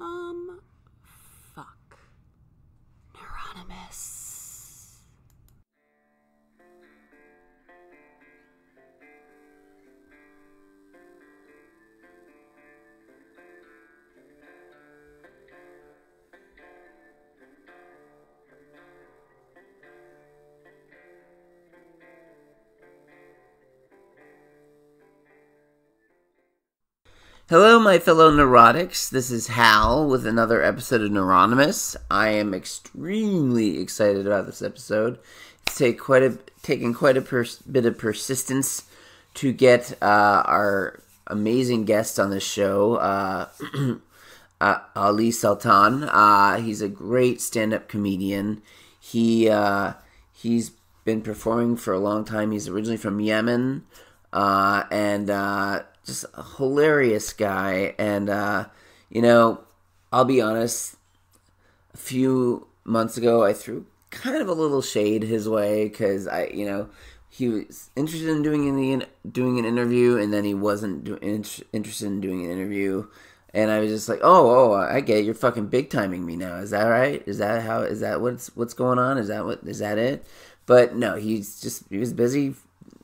Um, fuck. Neuronymous. Hello, my fellow neurotics. This is Hal with another episode of Neuronymous. I am extremely excited about this episode. It's take quite a, taken quite a pers- bit of persistence to get uh, our amazing guest on the show, uh, uh, Ali Sultan. Uh, he's a great stand-up comedian. He uh, he's been performing for a long time. He's originally from Yemen, uh, and just a hilarious guy. And uh, you know, I'll be honest. A few months ago, I threw kind of a little shade his way because I, you know, he was interested in doing the doing an interview, and then he wasn't do, in, interested in doing an interview. And I was just like, oh, oh, I get it. You're fucking big timing me now. Is that right? Is that how? Is that what's what's going on? Is that what? Is that it? But no, he's just he was busy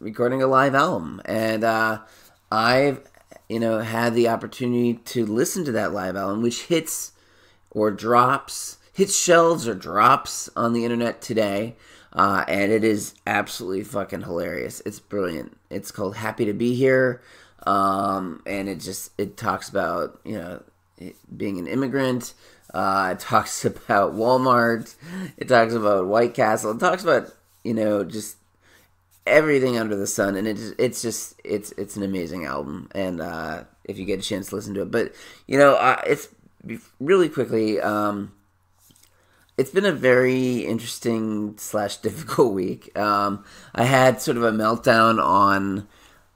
recording a live album, and uh, I've you know had the opportunity to listen to that live album, which hits or drops, hits shelves or drops on the internet today. Uh, and it is absolutely fucking hilarious. It's brilliant. It's called Happy to Be Here. Um, and it just, it talks about, you know, it- being an immigrant. Uh, it talks about Walmart. It talks about White Castle. It talks about, you know, just everything under the sun and it's it's just it's it's an amazing album and uh if you get a chance to listen to it. But you know uh, it's really quickly um it's been a very interesting slash difficult week. Um i had sort of a meltdown on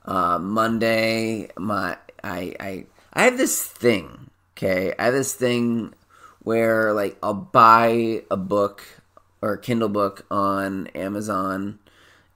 uh monday. My i i i have this thing okay? I have this thing where like i'll buy a book or a kindle book on amazon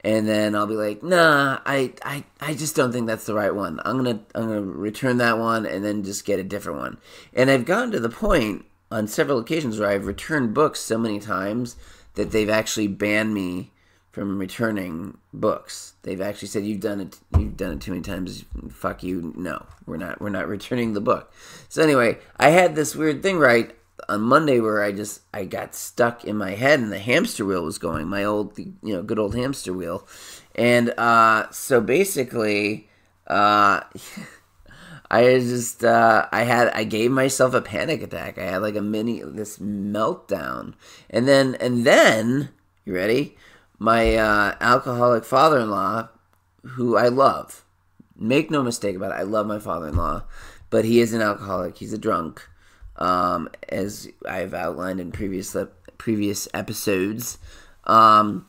and then I'll be like, nah, I, I, I just don't think that's the right one. I'm gonna I'm gonna return that one and then just get a different one. And I've gotten to the point on several occasions where I've returned books so many times that they've actually banned me from returning books. They've actually said you've done it you've done it too many times. Fuck you. No, we're not we're not returning the book. So anyway, I had this weird thing right on Monday where I just I got stuck in my head and the hamster wheel was going, my old you know good old hamster wheel, and uh, so basically, uh, I just uh, I had I gave myself a panic attack. I had like a mini this meltdown, and then and then you ready? My uh, alcoholic father-in-law, who I love, make no mistake about it, I love my father-in-law, but he is an alcoholic. He's a drunk um, as I've outlined in previous previous episodes. Um,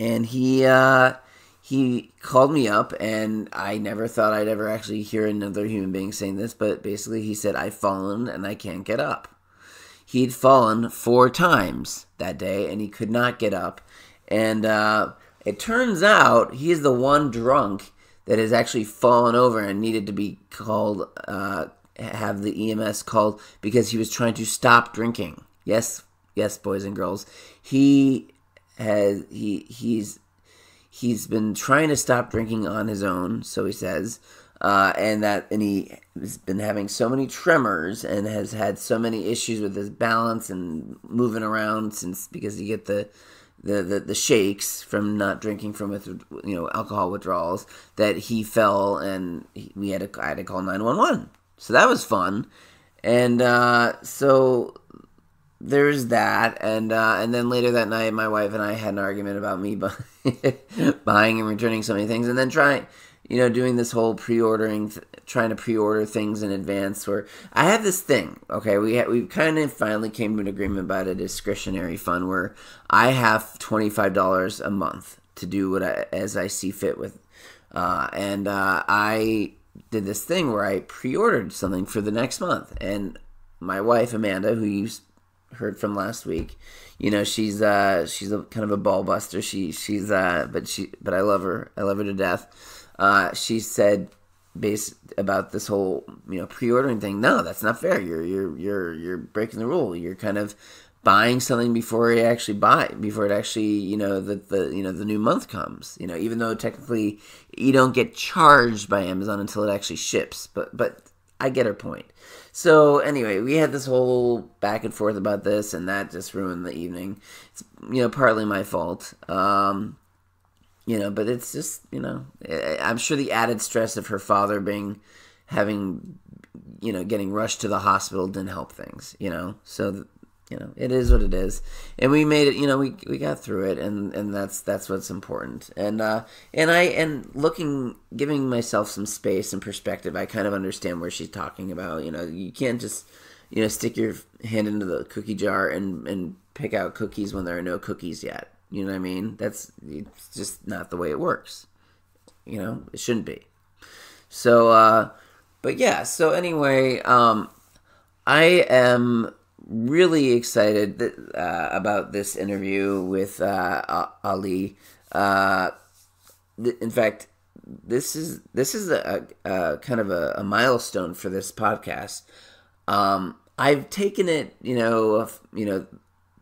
and he uh, he called me up, and I never thought I'd ever actually hear another human being saying this, but basically he said, "I've fallen and I can't get up." He'd fallen four times that day, and he could not get up. And uh, it turns out he's the one drunk that has actually fallen over and needed to be called. Uh, have the EMS called because he was trying to stop drinking. Yes, yes, boys and girls. He has he he's he's been trying to stop drinking on his own, so he says. Uh, and that and he has been having so many tremors and has had so many issues with his balance and moving around since because you get the the, the, the shakes from not drinking from with you know alcohol withdrawals that he fell and he, we had to I had to call nine one one so that was fun. And uh, so there's that. And uh, and then later that night, my wife and I had an argument about me buying and returning so many things, and then trying, you know, doing this whole pre-ordering, trying to pre-order things in advance. Where I have this thing. Okay, we we kind of finally came to an agreement about a discretionary fund where I have twenty five dollars a month to do what I, as I see fit with, uh, and uh, I did this thing where I pre-ordered something for the next month, and my wife Amanda, who you heard from last week, you know she's uh she's a kind of a ball buster. She she's uh but she but I love her. I love her to death. Uh, she said, based about this whole you know pre-ordering thing. No, that's not fair. You're you're you're you're breaking the rule. You're kind of buying something before you actually buy before it actually you know the the you know the new month comes. You know, even though technically you don't get charged by Amazon until it actually ships. But but I get her point. So anyway, we had this whole back and forth about this, and that just ruined the evening. It's you know partly my fault. Um, you know, but it's just you know I'm sure the added stress of her father being having you know getting rushed to the hospital didn't help things. You know, so you know it is what it is, and we made it. You know, we we got through it, and and that's that's what's important. And uh and I and looking giving myself some space and perspective, I kind of understand where she's talking about. You know, you can't just you know stick your hand into the cookie jar and and pick out cookies when there are no cookies yet. You know what I mean? That's just not the way it works. You know, it shouldn't be. So, uh, but yeah. So anyway, um, I am really excited uh, about this interview with uh, Ali. Uh, th- in fact, this is this is a, a kind of a, a milestone for this podcast. Um, I've taken it, you know, you know,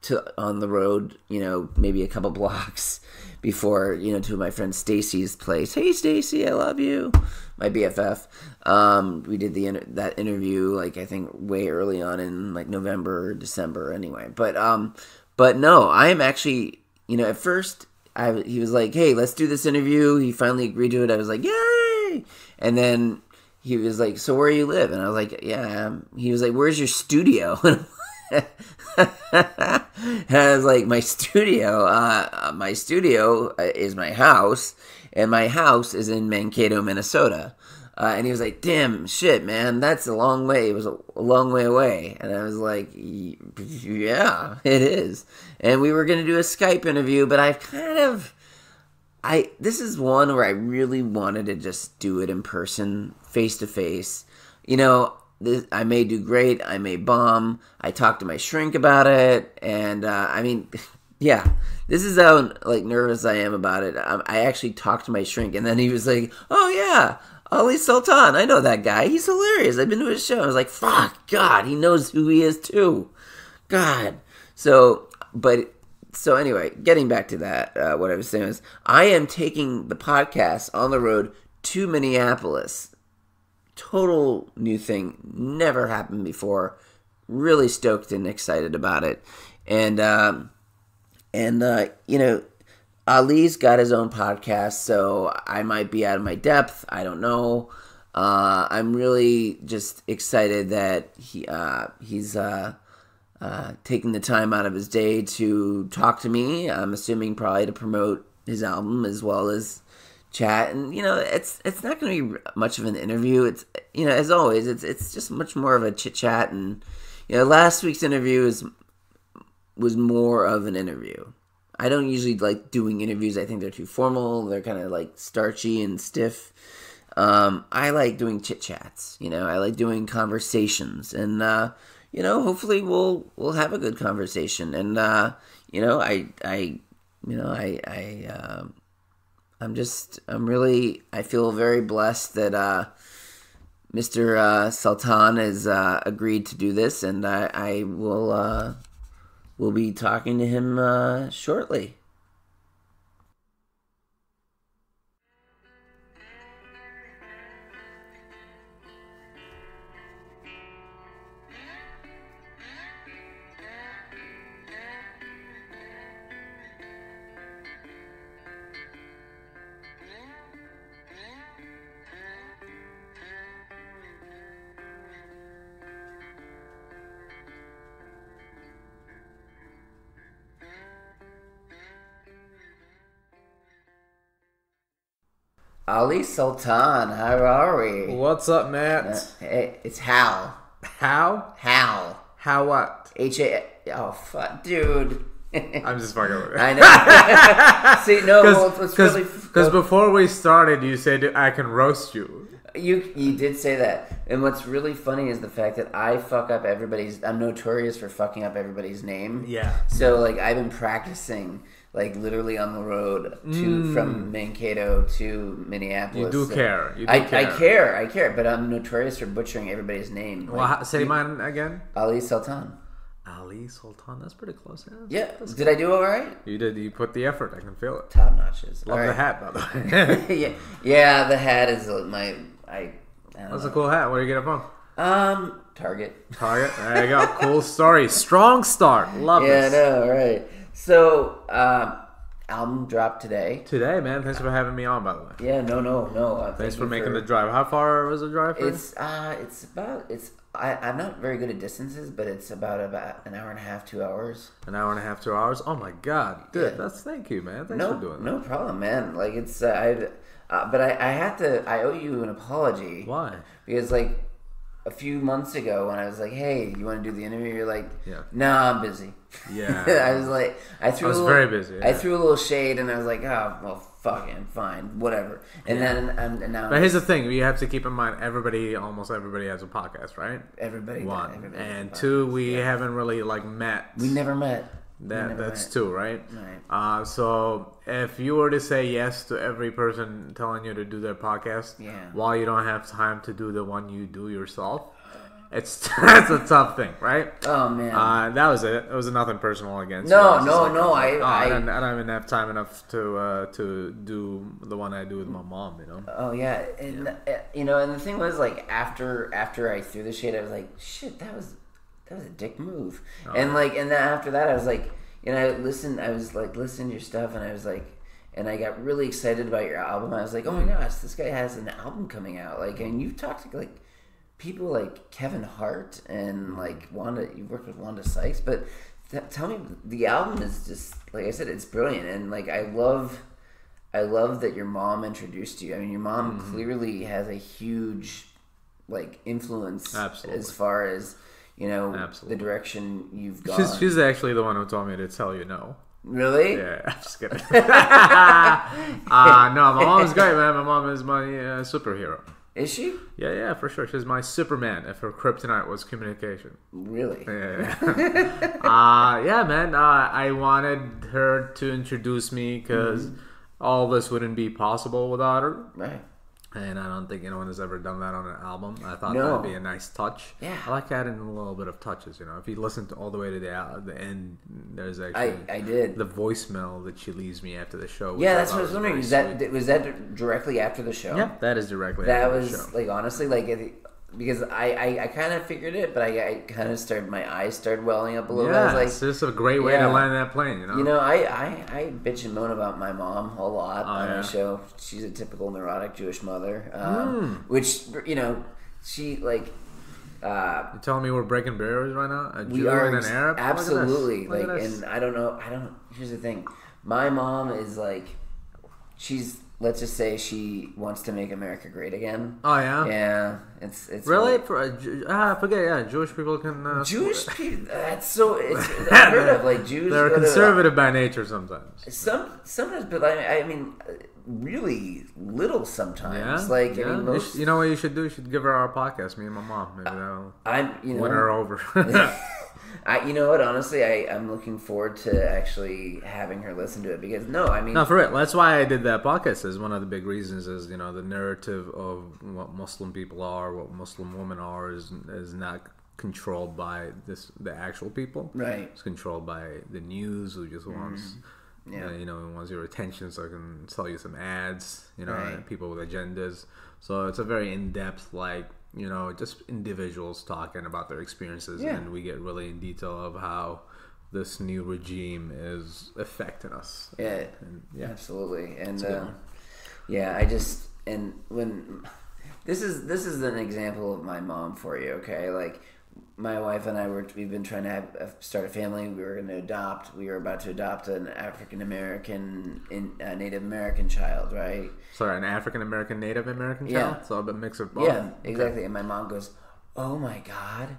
to on the road, you know, maybe a couple blocks before, you know, to my friend Stacy's place. Hey, Stacy, I love you, my BFF. Um, we did the that interview like I think way early on in like November or December, anyway. But um, but no, I am actually, you know, at first. I, he was like, "Hey, let's do this interview." He finally agreed to it. I was like, "Yay!" And then he was like, "So where you live?" And I was like, "Yeah." um," He was like, "Where's your studio?" was like, "My studio, uh, my studio uh, is my house, and my house is in Mankato, Minnesota." Uh, and he was like, "Damn, shit, man, that's a long way. It was a, a long way away." And I was like, "Yeah, it is." And we were gonna do a Skype interview, but I've kind of I this is one where I really wanted to just do it in person, face to face. You know, this, I may do great, I may bomb. I talked to my shrink about it, and uh, I mean, yeah, this is how like nervous I am about it. I, I actually talked to my shrink, and then he was like, "Oh yeah." Ali Sultan, I know that guy. He's hilarious. I've been to his show. I was like, fuck, God, he knows who he is too. God. So, but so anyway, getting back to that, uh, what I was saying is, I am taking the podcast on the road to Minneapolis. Total new thing, never happened before. Really stoked and excited about it, and um, and uh, you know, Ali's got his own podcast, so I might be out of my depth. I don't know. Uh, I'm really just excited that he uh, he's uh, uh, taking the time out of his day to talk to me. I'm assuming probably to promote his album as well as chat. And you know, it's it's not going to be much of an interview. It's you know, as always, it's it's just much more of a chit chat. And you know, last week's interview is was more of an interview. I don't usually like doing interviews. I think they're too formal. They're kind of like starchy and stiff. Um, I like doing chit chats. You know, I like doing conversations, and uh, you know, hopefully we'll we'll have a good conversation. And uh, you know, I I you know I I um I'm just I'm really I feel very blessed that uh, Mr. Uh, Sultan has uh, agreed to do this, and I, I will uh, will be talking to him uh, shortly. Ali Sultan, how are we? What's up, Matt? Uh, hey, it's Hal. How? Hal. How what? H A. Oh fuck, dude. I'm just fucking with I know. See, no, well, it's really Because before we started, you said I can roast you. You you did say that, and what's really funny is the fact that I fuck up everybody's. I'm notorious for fucking up everybody's name. Yeah. So like I've been practicing like literally on the road to from Mankato to Minneapolis. Mm. You do So care. You do I, care. I care, I care, but I'm notorious for butchering everybody's name. Well, Like, say mine again. Ali Sultan. Ali Sultan. That's pretty close. Yeah. Yeah, did I do it all right? You did. You put the effort. I can feel it. Top notches. Love All the hat, by the way. yeah, yeah, the hat is my I. I That's know. a cool hat. Where do you get it from? Um, Target. Target. There you go. Cool story. Strong start. Love it. Yeah, I know, right? So, um, album dropped today. Today, man. Thanks for having me on. By the way. Yeah, no, no, no. Uh, Thanks thank for making the drive. How far was the drive? For? It's uh, it's about it's. I, I'm not very good at distances, but it's about about an hour and a half, two hours. an hour and a half, two hours. Oh my god, dude. Yeah. That's thank you, man. Thanks No, for doing that. no problem, man. Like it's uh, I, uh, but I, I have to. I owe you an apology. Why? Because like a few months ago, when I was like, "Hey, you want to do the interview?" You're like, Yeah. "Nah, I'm busy." Yeah. I was like, I threw. I was a little, very busy, I threw a little shade, and I was like, "Oh, well, fucking fine, whatever." And then and, and now But here's the thing: you have to keep in mind, everybody, almost everybody, has a podcast, right? everybody, One everybody and two, we haven't really like met. We never met. That that's met. two, right? Right. Uh, so if you were to say yes to every person telling you to do their podcast, Yeah. while you don't have time to do the one you do yourself, it's that's a tough thing, right? Oh man. Uh, that was it. It was nothing personal against. No, you. I no, just no, I- oh, I- don't, I don't even have time enough to uh, to do the one I do with my mom. You know. Oh yeah, and uh, you know, and the thing was like after after I threw the shade, I was like, shit, that was that was a dick move, Oh. and like, and then after that, I was like, and I listened, I was like listening to your stuff, and I was like, and I got really excited about your album. I was like, oh my gosh, this guy has an album coming out, like, and you've talked to like people like Kevin Hart and like Wanda. You've worked with Wanda Sykes, but th- tell me, the album is just like I said, it's brilliant, and like I love. I love that your mom introduced you. I mean, your mom Mm-hmm. clearly has a huge like influence Absolutely. as far as you know Absolutely. the direction you've gone. She's, she's actually the one who told me to tell you no. really? Yeah, I'm just kidding. uh, no, my mom's great, man. My mom is my uh, superhero. Is she Yeah, yeah, for sure. She's my Superman. If her kryptonite was communication. really? Yeah, yeah. uh, yeah, man. Uh, I wanted her to introduce me because Mm-hmm. all this wouldn't be possible without her. Right. And I don't think anyone has ever done that on an album. I thought No. that'd be a nice touch. Yeah. I like adding a little bit of touches. You know, if you listen to all the way to the the end, there's actually I I did. the voicemail that she leaves me after the show. yeah, that's what I was wondering. Is that sweet. was that directly after the show? Yeah, that is directly. That after was the show. like honestly like it, because I I, I kind of figured it, but I, I kind of started my eyes started welling up a little. bit. I Yeah, was it's like, just a great way Yeah. to land that plane. You know. You know, I, I, I bitch and moan about my mom a lot on Oh, yeah? the show. She's a typical neurotic Jewish mother, um, Hmm. which you know, she like. Uh, You're telling me we're breaking barriers right now? A we Jew are and an Arab? This. absolutely like, and I don't know. I don't. Here's the thing, my mom is like, she's let's just say she wants to make America great again. oh yeah. Yeah, it's it's Really? For Jew- ah, forget. Yeah, Jewish people can. Uh, Jewish people. That's so. It's unheard of. Like Jews. They're to- conservative by nature sometimes. Some sometimes, but I, I mean, uh, really little sometimes. Yeah. Like yeah. I mean, You most. sh- you know what you should do? You should give her our podcast. Me and my mom. Maybe that'll I'm you win her over. I you know what? Honestly, I I'm looking forward to actually having her listen to it because no, I mean, No, for real. That's why I did that podcast. Is one of the big reasons is you know the narrative of what Muslim people are, what Muslim women are, is is not controlled by this the actual people. right? It's controlled by the news, who just wants, Mm-hmm. Yeah. uh, you know, wants your attention so I can sell you some ads. You know, Right. people with agendas. So it's a very in depth, like you know, just individuals talking about their experiences, Yeah. and we get really in detail of how this new regime is affecting us. Yeah, And, yeah. absolutely. And uh, yeah, I just and when this is this is an example of my mom for you. Okay, like my wife and I were we've been trying to have, uh, start a family. We were going to adopt. We were about to adopt an African American, in uh, Native American child, right? Sorry, an African American, Native American Yeah. child. So a mix of both. Yeah, exactly. And my mom goes, "Oh my god."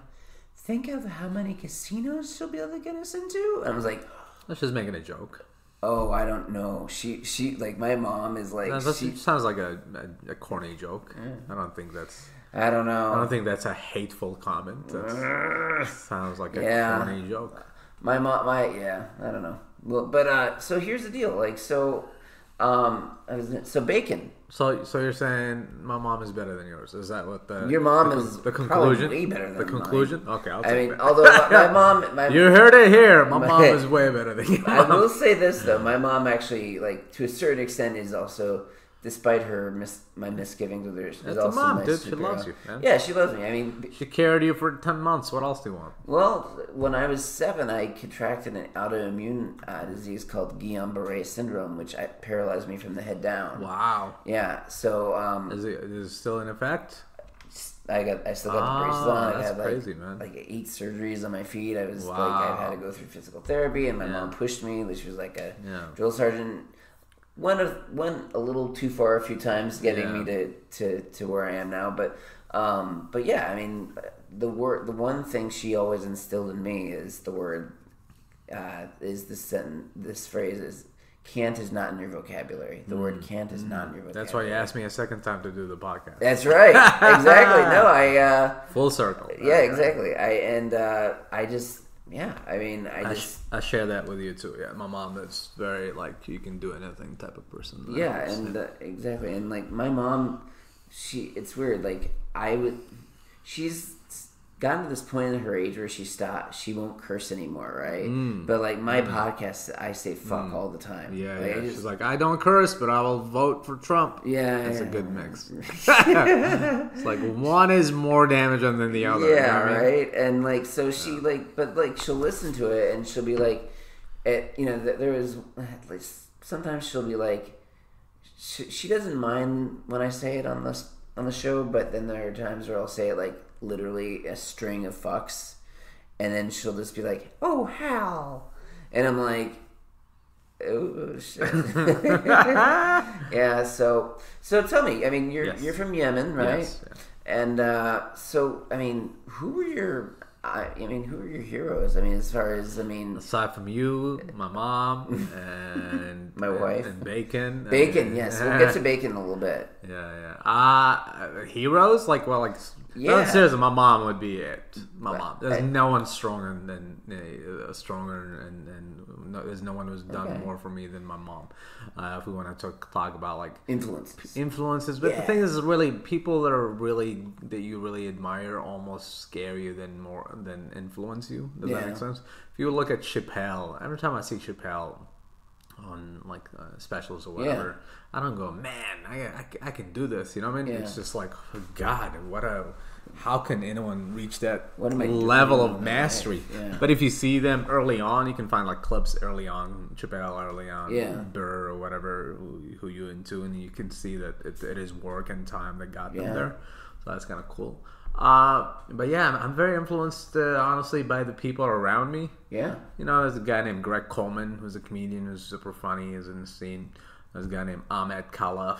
Think of how many casinos she'll be able to get us into. And I was like, Let's just making a joke. "Oh, I don't know." She, she, like, my mom is like, That she, sounds like a, a, a corny joke. I don't think that's. I don't know. I don't think that's a hateful comment. That sounds like a Yeah. corny joke. My mom, my yeah, I don't know. Well, but uh, so here's the deal. Like, so, um, so bacon. So, so you're saying my mom is better than yours? Is that what the Your mom the, is the conclusion? way better the than mine. conclusion? Okay, I'll I mean, that. although my, my mom, my, you heard it here. My My- mom is way better than you. I will say this though, my mom actually, like to a certain extent, is also, despite her mis- my misgivings with her, is That's a mom, my dude. She superhero. loves you, man. Yeah, she loves me. I mean, She carried you for ten months. What else do you want? Well, when I was seven, I contracted an autoimmune uh, disease called Guillain-Barré syndrome, which I, paralyzed me from the head down. Wow. Yeah, so um, Is it is it still in effect? I got I still got the Ah, braces on. I that's had like, crazy, man. like eight surgeries on my feet. I was like Wow. I had to go through physical therapy, and my Yeah. mom pushed me. She was like a Yeah. drill sergeant. Went a, went a little too far a few times, getting Yeah. me to, to, to where I am now. But um, but yeah, I mean the word the one thing she always instilled in me is the word uh, is this sentence this phrase is can't is not in your vocabulary. The word can't is not in your vocabulary. Mm. That's why you asked me a second time to do the podcast. That's right. exactly. No, I. Uh, Full circle. yeah, exactly. I and uh, I just yeah. I mean, I I, sh- just I share that with you too. Yeah, my mom is very like you can do anything type of person. yeah, and uh, exactly, and like my mom, she it's weird. Like I would, she's gotten to this point in her age where she stopped. She won't curse anymore, right? But like my podcast, I say fuck all the time. Mm. yeah, Like, yeah. Just- She's like, I don't curse, but I will vote for Trump. yeah, It's a good mix. it's like one is more damaging than the other. you know Yeah, I mean? right. And like, so she like, but like, she'll listen to it and she'll be like, it, you know, th- there is at least sometimes she'll be like, she, she doesn't mind when I say it on this on the show, but then there are times where I'll say it like literally a string of fucks, and then she'll just be like, "Oh Hal," and I'm like. Oh shit! yeah, so so tell me. I mean, you're Yes. you're from Yemen, right? Yes, yeah. And uh, so, I mean, who were your? I, I mean, who are your heroes? I mean, as far as I mean, Aside from you, my mom, and My and- wife. and bacon. bacon. and- Yes, we'll get to bacon in a little bit. Yeah, yeah. Uh, heroes? Like, well, like, Yeah. seriously, my mom would be it. My Right. mom. There's I- no one stronger than, uh, stronger, and, and no, there's no one who's done Okay. more for me than my mom. Uh, if we want to talk, talk about, like, Influences. influences. But the thing is, really, people that are really, that you really admire almost scare you than more, than influence you. Does that make sense? If you look at Chappelle, every time I see Chappelle, on like uh, specials or Yeah. whatever, I don't go, man, I, I, I can do this. You know what I mean? Yeah. It's just like, oh, God, what a, how can anyone reach that What am level of mastery? Yeah. But if you see them early on, you can find like clips early on, Chappelle early on, Yeah. Burr or whatever who, who you into, and you can see that it, it is work and time that got Yeah. them there. So that's kind of cool. Uh, but yeah, I'm, I'm very influenced, uh, honestly, by the people around me. Yeah. You know, there's a guy named Greg Coleman who's a comedian who's super funny, is in the scene. There's a guy named Ahmed Khalaf.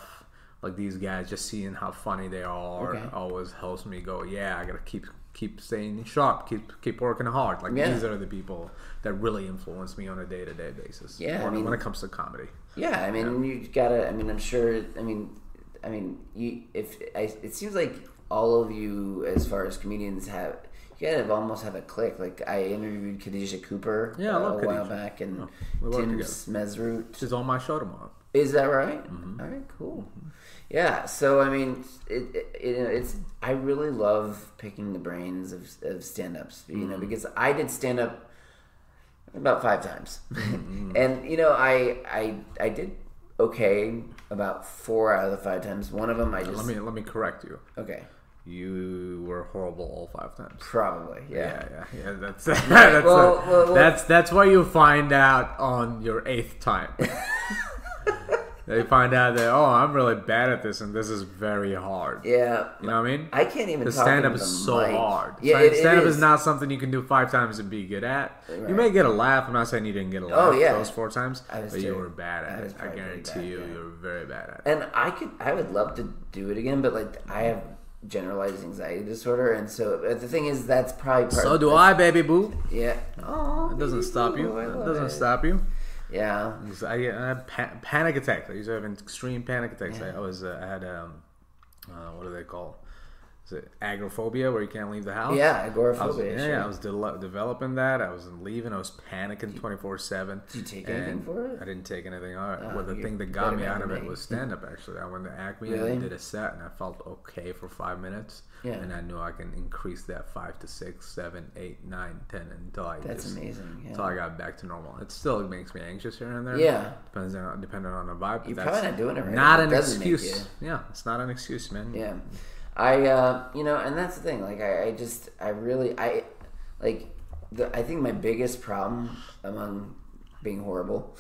Like these guys, just seeing how funny they are Okay. always helps me go, yeah, I gotta keep keep staying sharp, keep keep working hard. Like Yeah. these are the people that really influence me on a day to day basis. Yeah, I mean- when it comes to comedy. Yeah, I mean, you gotta. I mean, I'm sure. I mean, I mean, you. If I, it seems like all of you, as far as comedians, have you gotta have, almost have a clique. Like I interviewed Khadijah Cooper Yeah, I uh, a while back, and work Tim. Smezrut. She's on my show tomorrow. Is that right? Mm-hmm. All right, cool. Yeah, so I mean, it, it, it, it's I really love picking the brains of, of stand-ups, you Mm-hmm. know, because I did stand-up about five times, Mm-hmm. and you know, I I I did okay about four out of the five times. One of them I just Let me let me correct you. okay, You were horrible all five times. probably yeah. Yeah, yeah, yeah. That's that's, well, a- uh, well, well- that's that's what you find out on your eighth time. they find out that oh, I'm really bad at this, and this is very hard. Yeah, You know what I mean? I can't even. The talk stand up is so mic. hard. Yeah, it, it stand up is is not something you can do five times and be good at. Right. You may get a laugh. I'm not saying you didn't get a oh, laugh Oh, yeah. those four times, but you were bad at it. I guarantee bad, you, yeah. you were very bad at it. And I could, I would love to do it again, but like I have generalized anxiety disorder, and so but the thing is, that's probably part. So of do the- I, baby boo. Yeah. Oh, It doesn't stop you. It doesn't it. stop you. Yeah. I, I had pa- panic attacks. I used to have extreme panic attacks. I, I was uh, I had um, uh, what do they call? Is it agoraphobia where you can't leave the house? Yeah, I was, agoraphobia. yeah, sure. yeah, I was de- developing that. I was leaving. I was panicking twenty four seven. Did you take anything for it? I didn't take anything. All right. Oh, well, the thing that got me out of it was stand up. Actually, I went to Acme Really? and did a set, and I felt okay for five minutes. Yeah. And I knew I can increase that five to six, seven, eight, nine, ten until I That's just, amazing. Yeah. until I got back to normal. It still makes me anxious here and there. Yeah. Depends on depending on the vibe. You're probably not doing it right. Not an excuse. Yeah, it's not an excuse, man. Yeah, I uh, you know, and that's the thing. Like, I, I just, I really, I like, the, I think my biggest problem among being horrible,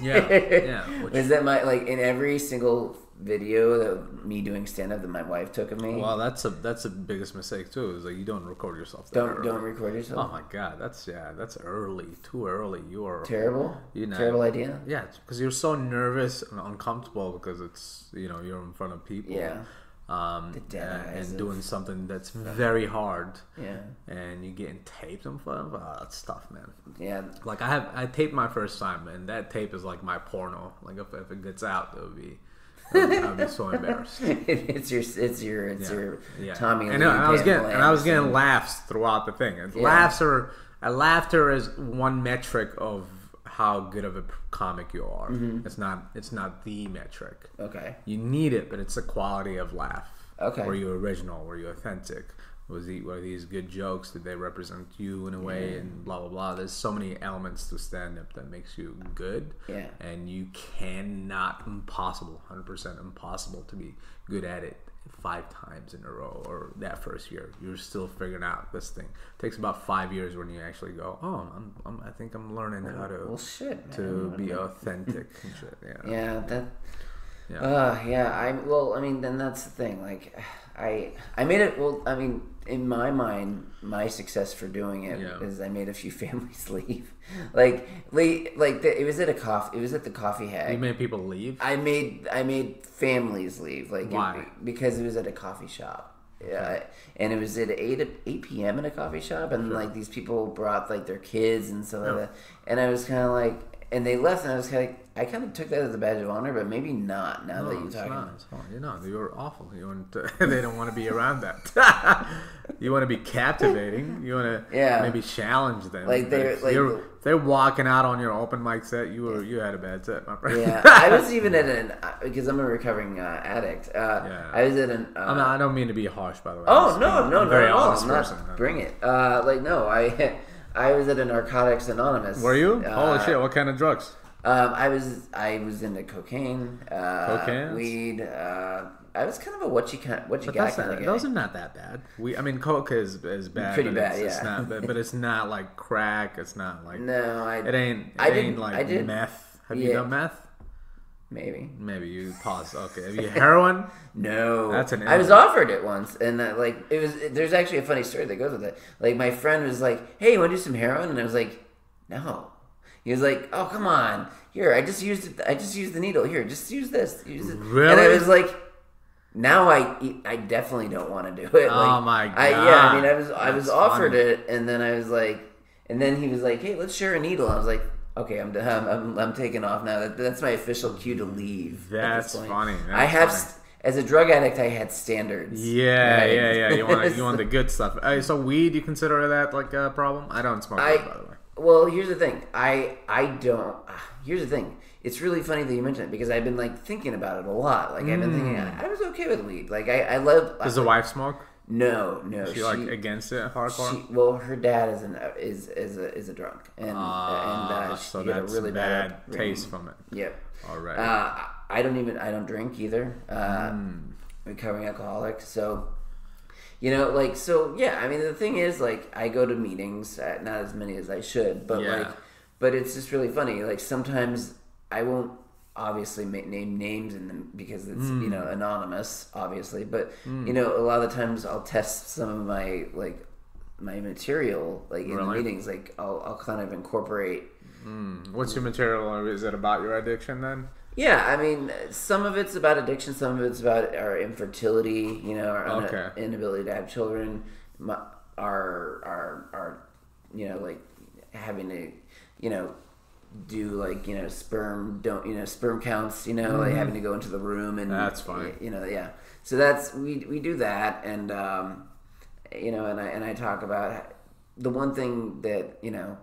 Yeah, yeah, which- is that my like in every single video that me doing stand up that my wife took of me. Well, that's a that's the biggest mistake too. Is like you don't record yourself. That don't early. don't record yourself. Oh my god, that's yeah, that's early, too early. You are Terrible. You know, Terrible idea. Yeah, because you're so nervous and uncomfortable because it's you know you're in front of people. Yeah. Um, and, and doing something that's very hard, Yeah. and you're getting taped in front of. Oh, that's tough, man. Yeah. Like I have, I taped my first time, and that tape is like my porno. Like if, if it gets out, it would be, I would, be so embarrassed. it's your, it's your, it's Yeah. your Yeah. Tommy. And, Lee I was getting, and I was getting laughs throughout the thing. And Yeah. Laughs are, a laughter is one metric of how good of a comic you are. Mm-hmm. It's not, it's not the metric. Okay. You need it, but it's the quality of laugh. Okay. Were you original? Were you authentic? Was the, were these good jokes? Did they represent you in a way? And blah blah blah. There's so many elements to stand up that makes you good. Yeah. And you cannot impossible, hundred percent impossible to be good at it five times in a row or that first year. You're still figuring out this thing. It takes about five years when you actually go, oh, I'm, I'm I think I'm learning how to Well, shit. To be authentic and shit. Yeah. Yeah, that. Yeah. Uh, yeah. I well, I mean, then that's the thing. Like, I I made it. Well, I mean, in my mind, my success for doing it is Yeah. I made a few families leave. like, like, like the, it was at a coffee. It was at the coffee head. You made people leave. I made I made families leave. Like, it- Why? because it was at a coffee shop. Yeah, and it was at eight eight p.m. in a coffee shop, and like these people brought like their kids and stuff like that, and I was kind of like, and they left, and I was kind of, I kind of took that as a badge of honor, but maybe not now that you're it's talking. not. It's fine. You know, you're awful. You want to, they don't want to be around that. you want to be captivating. You want to Yeah. maybe challenge them. Like they're- like you're- the- they're walking out on your open mic set. You were you had a bad set, my friend. Yeah, I was even at an because I'm a recovering uh, addict. Uh, Yeah. I was at an. Uh, I, mean, I don't mean to be harsh, by the way. oh I'm no, no, no, very no, honest I'm not- person. Bring it. Uh, like no, I I was at a Narcotics Anonymous. Were you? Uh, Holy shit! What kind of drugs? Um, I was I was into cocaine, uh, Cocaine? weed. Uh, I was kind of a what you kind what you But got that's kind not, of guy. those are not that bad. We, I mean, coke is is bad. Pretty but bad, it's, It's yeah. not, but, but it's not like crack. It's not like no, I it ain't. It I didn't- ain't like I did- meth. Have you Yeah. done meth? Maybe Maybe you pause. Okay. Have you heroin? no. That's an I was offered it once, and uh, like it was. There's actually a funny story that goes with it. Like my friend was like, "Hey, you want to do some heroin?" And I was like, "No." He was like, "Oh, come on. Here, I just used it. I just used the needle. Here, just use this. Use it." Really? And I was like. Now I, I definitely don't want to do it. Like, Oh Like, my I, yeah, I mean, I was I was offered funny. it, and then I was like, and then he was like, "Hey, let's share a needle." I was like, "Okay, I'm I'm I'm, I'm taking off now. That, that's my official cue to leave." That's funny. I have, funny. as a drug addict, I had standards. Yeah, Right? yeah, yeah. You want you want the good stuff. Uh, so weed, you consider that like a problem? I don't smoke I weed, by the way. well, here's the thing. I I don't. Here's the thing. It's really funny that you mentioned it because I've been like thinking about it a lot. Like I've been thinking, Mm. I, I was okay with weed. Like I I love. Does the wife smoke? No, no. She, like against it hardcore? She, well, her dad is an is is a, is a drunk, and Ah, and uh, she so got a really bad bad, taste from it. Yep. All right. Uh, I don't even I don't drink either. Uh, Hmm. Recovering alcoholic, so you know, like so. Yeah, I mean, the thing is, like, I go to meetings, uh, not as many as I should, but Yeah. like, but it's just really funny. Like sometimes I won't obviously name names in them because it's Hmm. you know anonymous, obviously. But you know, a lot of the times I'll test some of my like my material like in the meetings. Like I'll I'll kind of incorporate What's your material? Or is it about your addiction then? Yeah, I mean, some of it's about addiction, some of it's about our infertility, you know, our un- Okay. inability to have children, my, our, our, our, you know, like having to, you know, do like you know sperm don't you know sperm counts you know like having to go into the room and Mm-hmm. That's fine. you know yeah so that's we we do that and um you know and I and I talk about the one thing that you know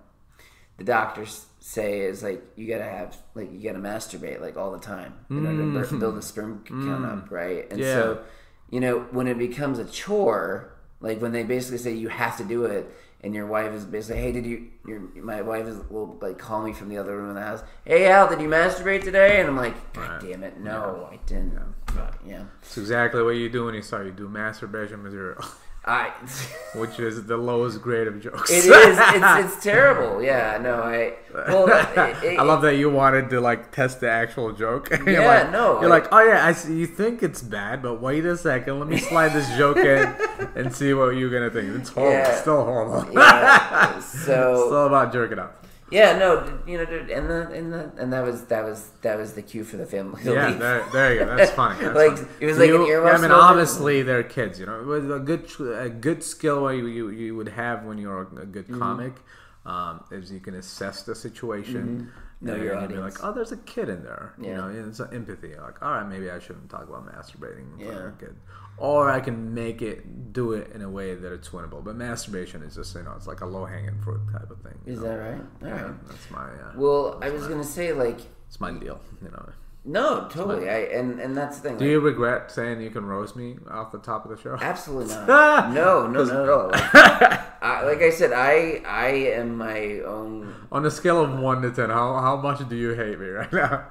the doctors say is like you gotta have like you gotta masturbate like all the time in order to build a sperm count up right and Mm. Yeah. so you know when it becomes a chore like when they basically say you have to do it and your wife is basically hey did you your my wife is will like call me from the other room in the house. Hey Hal did you masturbate today? And i'm like god Right. damn it no i didn't. But, yeah. It's exactly what you do when you start. You do masturbation material, i which is the lowest grade of jokes. it is it's, it's terrible yeah no i well it, it, I love that you wanted to like test the actual joke. you're Yeah, like, no, You're like- like, oh yeah, I see. You think it's bad, but wait a second. Let me slide this joke in and see what you're gonna think. It's horrible. Yeah. Still horrible. yeah, it's so still about jerking off. Yeah no you know dude, and the and the and that was that was that was the cue for the family to Yeah, leave. there, there you go. That's funny. That's Like, funny. it was like an You- earmuff I mean, obviously they're kids. You know, it was a good a good skill you you, you would have when you're a good Mm-hmm. comic um, is you can assess the situation. Know and your you'd be like, oh, there's a kid in there. You know, it's an empathy. You're like, all right, maybe I shouldn't talk about masturbating in front of Yeah. a kid. Or I can make it do it in a way that it's winnable. But masturbation is just you know, it's like a low hanging fruit type of thing. is know? that right all Yeah, right that's my uh, well i was gonna say like it's my deal. You know. no totally i and and that's the thing Do like, you regret saying you can roast me off the top of the show? Absolutely not. no, no, not at all. Like, I, like I said, I I am my own On a scale of one to ten, how how much do you hate me right now?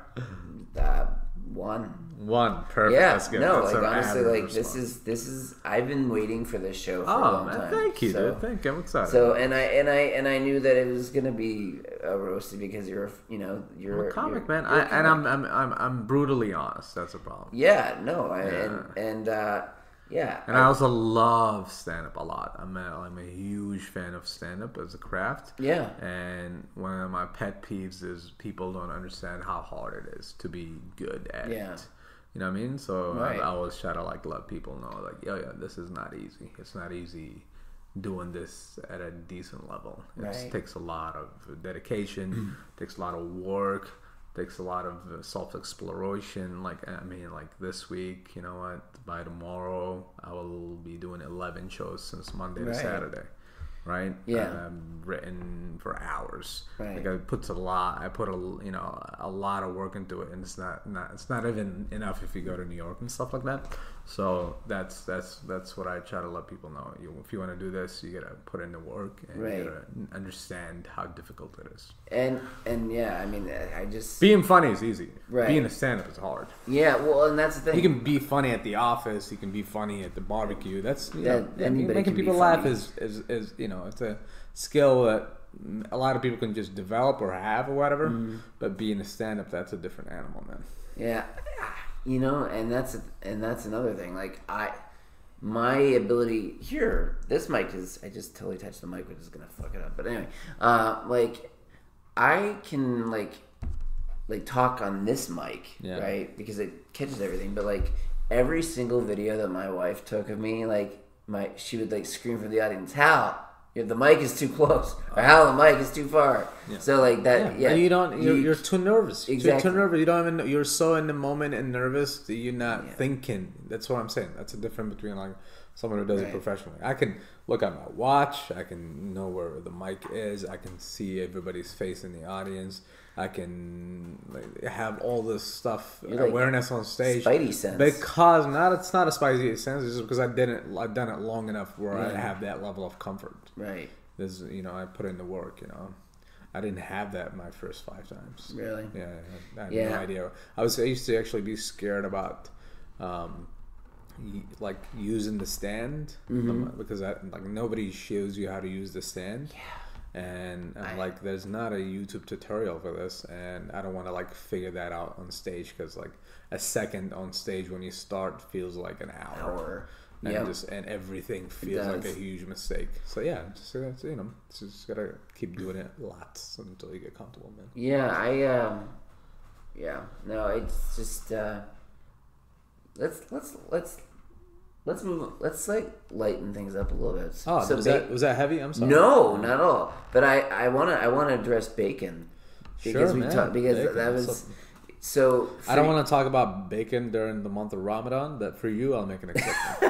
uh, one. One, perfect. Yeah, That's good. no, That's like honestly, like this is this is. I've been waiting for this show for a Oh long man, time. thank you, so, dude. Thank you. I'm excited. So and I and I and I knew that it was gonna be a roasted because you're you know you're I'm a comic, you're- man. you're I, a and. I'm, I'm I'm I'm brutally honest. That's a problem. yeah no I, Yeah. and and uh, yeah And I also love stand up a lot. I'm a, I'm a huge fan of stand up as a craft. yeah And one of my pet peeves is people don't understand how hard it is to be good at Yeah. it. You know what I mean? So Right. I, I always try to like let people know, like, yo, yeah, this is not easy. It's not easy doing this at a decent level. It Right. takes a lot of dedication, takes a lot of work, takes a lot of self exploration. Like, I mean, like this week, you know what? By tomorrow, I will be doing 11 shows since Monday Right. to Saturday. Right? Yeah. Um, written for hours. Right. Like I puts a lot. I put a you know a lot of work into it, and it's not not it's not even enough if you go to New York and stuff like that. So that's that's that's what I try to let people know. You if you want to do this, you gotta put in the work and Right. you gotta understand how difficult it is. and and yeah I mean I just Being funny is easy. Right. Being a stand-up is hard. yeah well and that's the thing You can be funny at the office. You can be funny at the barbecue. That's you Yeah, know, making people laugh is, is is you know it's a skill that a lot of people can just develop or have or whatever. Mm-hmm. But being a stand up, that's a different animal, man. Yeah, you know, and that's and that's another thing. Like I, my ability here, this mic is. I just totally touched the mic, which is gonna fuck it up. But anyway, uh, like I can like like talk on this mic, Yeah. right? Because it catches everything. But like every single video that my wife took of me, like my she would like scream from the audience, "Hal, you- the mic is too close," or "Hal, the mic is too far." So like that, yeah. And you don't. You're, you- you're too nervous. You're Exactly. too nervous. You don't even. You're so in the moment and nervous that you're not Yeah. thinking. That's what I'm saying. That's the difference between like someone who does it professionally. I can look at my watch. I can know where the mic is. I can see everybody's face in the audience. I can like, have all this stuff You're like awareness on stage. Spidey sense. Because not it's not a spidey sense. It's just because I didn't. I've done it long enough where I have that level of comfort. Right, This you know I put in the work. You know, I didn't have that my first five times. really. Yeah, I had Yeah. no idea. I was I used to actually be scared about, um, like using the stand Mm-hmm. because I, like nobody shows you how to use the stand. Yeah. And I'm I- like, there's not a YouTube tutorial for this, and I don't want to like figure that out on stage because like a second on stage when you start feels like an hour, Hour. And Yep. just and everything feels like a huge mistake. So yeah, just uh, you know, just gotta keep doing it lots until you get comfortable, man. Yeah, I um yeah. No, it's just uh let's let's let's let's move let's like lighten things up a little bit. Oh, So was ba- that was that heavy? I'm sorry. No, not at all. But I I want to I want to address bacon. because Sure, we talked because Bacon, that was so. I don't want to talk about bacon during the month of Ramadan, but for you, I'll make an exception.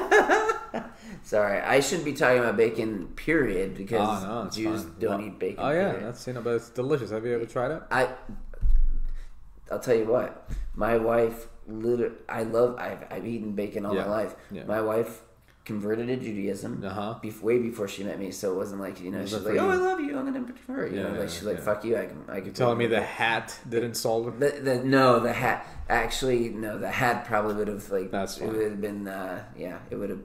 Sorry, I shouldn't be talking about bacon. Period, because oh no, Jews fine. don't Well, eat bacon. Oh yeah, period. that's you know, but it's delicious. Have you ever tried it? I. I'll tell you what. My wife, literally, I love. I've, I've eaten bacon all Yeah, my life. yeah. My wife converted to Judaism Uh-huh. way before she met me, so it wasn't like you know she's like, oh, I love you, I'm gonna convert. You Yeah, know, yeah, like she's like, fuck you, I can. I can. Telling me the hat didn't solve it. The, the no, the hat. Actually, no, the hat probably would have like. That's it would have been. Uh, yeah, it would have.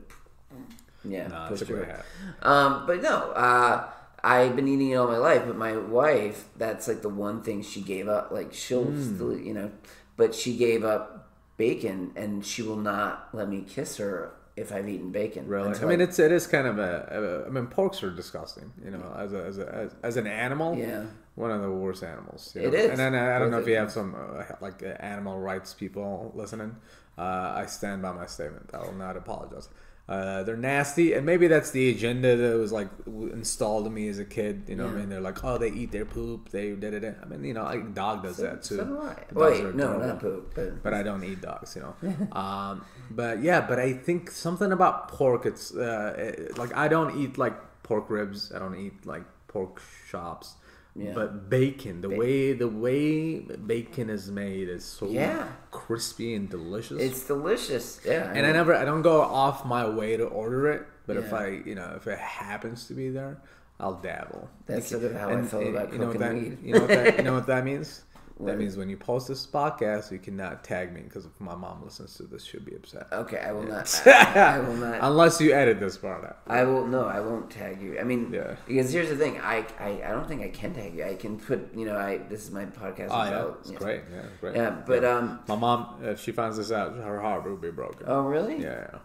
Yeah, Nah, it's pushed a great hat. Um, but no, uh, I've been eating it all my life. But my wife, that's like the one thing she gave up. Like she'll Hmm. still, you know, but she gave up bacon, and she will not let me kiss her if I've eaten bacon. Really? I mean, it's it is kind of a. a I mean, porks are disgusting. You know, as a as a as, as an animal. Yeah. One of the worst animals. you know? is. And then I, I don't know if you have some uh, like uh, animal rights people listening. Uh, I stand by my statement. I will not apologize. Uh, they're nasty, and maybe that's the agenda that was like installed in me as a kid. You know, what I mean, they're like, oh, they eat their poop. They did it. I mean, you know, like dog does that too. So do I. Wait, no, adorable not poop. But, but I don't eat dogs, you know. um, but yeah, but I think something about pork. It's uh, it- like I don't eat like pork ribs. I don't eat like pork chops. Yeah. But bacon, the way the way bacon is made is so Yeah. crispy and delicious. it's delicious. Yeah, and I never, I don't go off my way to order it. But if I, you know, if it happens to be there, I'll dabble. That's sort of how I felt about you know cooking that, weed. You know what that, you know what that means? What? That means when you post this podcast, you cannot tag me because if my mom listens to this, she'll be upset. Okay, I will not. I, I will not. Unless you edit this part out. I will no, I won't tag you. I mean, Yeah. because here's the thing. I, I I don't think I can tag you. I can put you know I this is my podcast. Oh yeah, about- it's great. Yeah, great. Yeah, but um, My mom, if she finds this out, her heart will be broken. oh really? Yeah, yeah.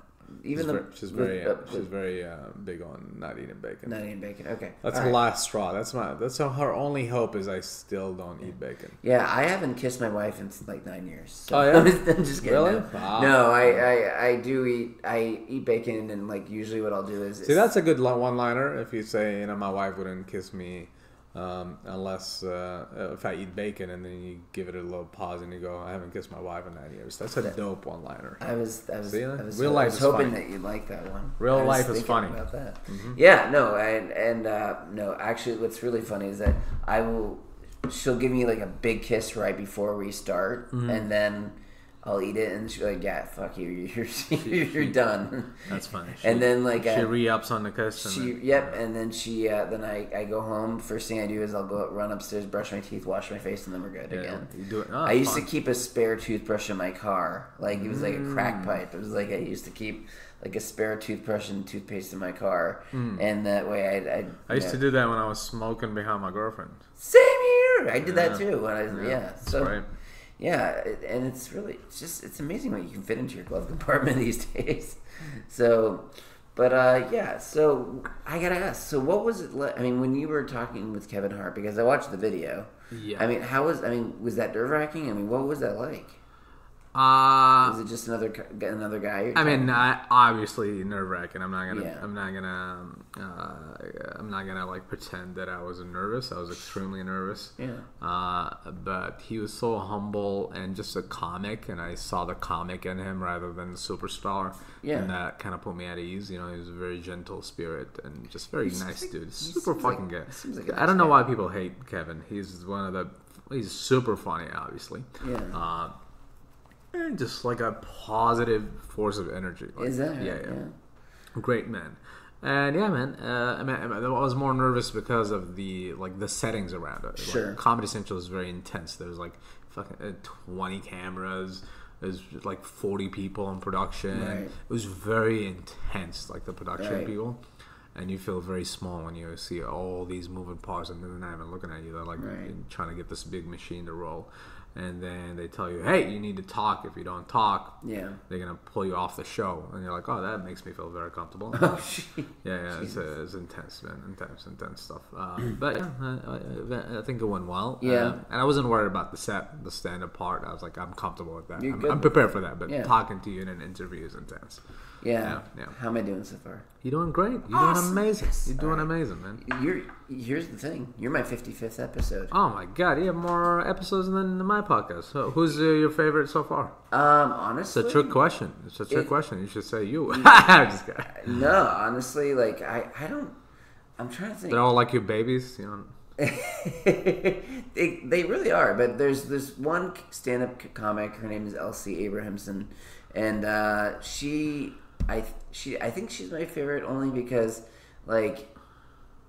Even she's, the very, she's very, uh, she's very uh, big on not eating bacon. not eating bacon. Okay, That's All the right. last straw. That's my. That's her only hope is I still don't eat bacon. Yeah, I haven't kissed my wife in like nine years. So Oh, yeah? I'm just, kidding. Really? No, Wow. no I, I I do eat I eat bacon and like usually what I'll do is See, that's a good one-liner. If you say, you know, my wife wouldn't kiss me um, unless uh, if I eat bacon, and then you give it a little pause and you go, I haven't kissed my wife in nine years. That's a dope one-liner. I was, I was, See, I was, real I life was is hoping funny. that you'd like that one. Real life is funny. Mm-hmm. About that. Yeah, no, and and uh, no, actually, what's really funny is that I will. She'll give me like a big kiss right before we start, Mm-hmm. and then I'll eat it, and she'll like, "Yeah, fuck you, you're you're, you're done." That's funny. And then like she I, re-ups on the. And she, then, yep, and then she, uh, then I, I go home. First thing I do is I'll go run upstairs, brush my teeth, wash my face, and then we're good yeah, again. you do it. Oh, I used fun. to keep a spare toothbrush in my car, like it was like a Mm. crack pipe. It was like I used to keep like a spare toothbrush and toothpaste in my car, and that way Mm. I used to do that when I was smoking behind my girlfriend. Same here. I did that too. When I, yeah, That's so right. Yeah, and it's really it's just it's amazing what you can fit into your glove compartment these days. So, but uh, yeah, so I gotta ask. So, what was it like? I mean, when you were talking with Kevin Hart, because I watched the video. Yeah. I mean, how was? I mean, was that nerve wracking? I mean, what was that like? Uh, Was it just another another guy? I mean, I, obviously nerve wracking. I'm not gonna. Yeah. I'm not gonna. um, Uh, I'm not gonna like pretend that I was nervous. I was extremely nervous. yeah, Uh, but he was so humble and just a comic, and I saw the comic in him rather than the superstar. Yeah. And that kind of put me at ease. You know, he was a very gentle spirit and just very seems nice like- dude. Super fucking like- good. like I don't know guy. why people hate Kevin. He's one of the. He's super funny, obviously. yeah. And just like a positive force of energy. Like, Is that yeah, right? yeah, great man. And yeah, man. Uh, I mean, I was more nervous because of the like the settings around it. Like, Sure. Comedy Central is very intense. There's like fucking uh, twenty cameras. There's like forty people in production. Right. It was very intense, like the production Right. people. And you feel very small when you see all these moving parts, and they're not even looking at you. They're like Right. trying to get this big machine to roll. And then they tell you, "Hey, you need to talk. If you don't talk, Yeah. they're gonna pull you off the show." And you're like, "Oh, that makes me feel very comfortable." Oh. Yeah, yeah, it's, uh, it's intense, man. Intense, intense stuff. Uh, but yeah, I, I, I think it went well. Yeah. Uh, and I wasn't worried about the set, the stand up part. I was like, I'm comfortable with that. I'm, I'm prepared for that. But Yeah. talking to you in an interview is intense. Yeah. Yeah. How am I doing so far? You're doing great. You're Awesome. doing amazing. You're doing right. amazing, man. You're here's the thing. You're my 55th episode. Oh my god, you have more episodes than my podcast. So who's uh, your favorite so far? Um, honestly, It's a trick question. It's a trick It- question. You should say you. No, honestly, like I, I don't. I'm trying to think. They're all like your babies, you know. they, they really are. But there's there's one stand up comic. Her name is Elsie Abrahamson, and uh, she I she I think she's my favorite only because like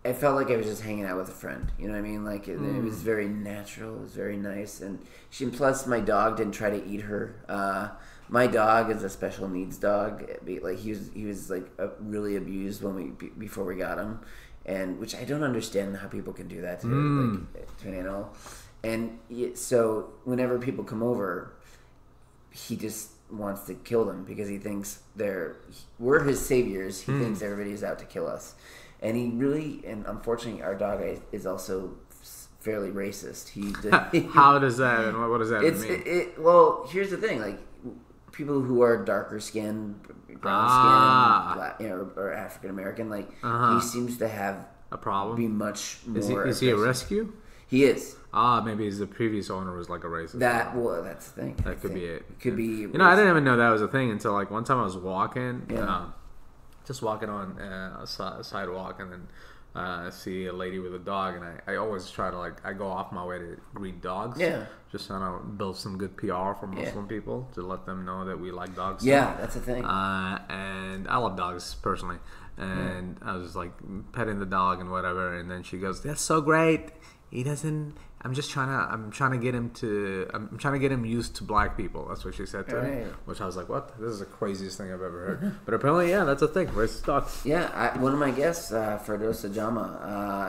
I felt like I was just hanging out with a friend. You know what I mean? Like it, it was very natural. It was very nice, and she plus my dog didn't try to eat her. Uh, my dog is a special needs dog. Like he was he was like really abused when we before we got him, and which I don't understand how people can do that to like to an animal. And so whenever people come over, he just wants to kill them because he thinks they're we're his saviors. He thinks everybody's out to kill us, and he really and unfortunately our dog is also fairly racist. He How does that and what, what does that mean? it, it, well. Here's the thing, like people who are darker skinned, brown Ah. skin, black, you know, or, African American, like Uh-huh. he seems to have a problem? be much more. is he, is he a rescue? He is. Ah, maybe his the previous owner was like a racist. That well, that's the thing. I That could be it. Could be. You know, I didn't even know that was a thing until like one time I was walking, Yeah. um, just walking on uh, a, si- a sidewalk, and then uh, I see a lady with a dog, and I, I always try to like I go off my way to greet dogs. Yeah. Just trying to build some good PR for Yeah. Muslim people to let them know that we like dogs. too. Yeah, that's the thing. Uh, and I love dogs personally. And I was like petting the dog and whatever, and then she goes, "That's so great. He doesn't. I'm just trying to. I'm trying to get him to. I'm trying to get him used to black people. That's what she said to me. Right. Which I was like, "What? This is the craziest thing I've ever heard." but apparently, yeah, that's a thing. Racist dogs. Yeah, I, one of my guests, uh, Ferdosa Jama,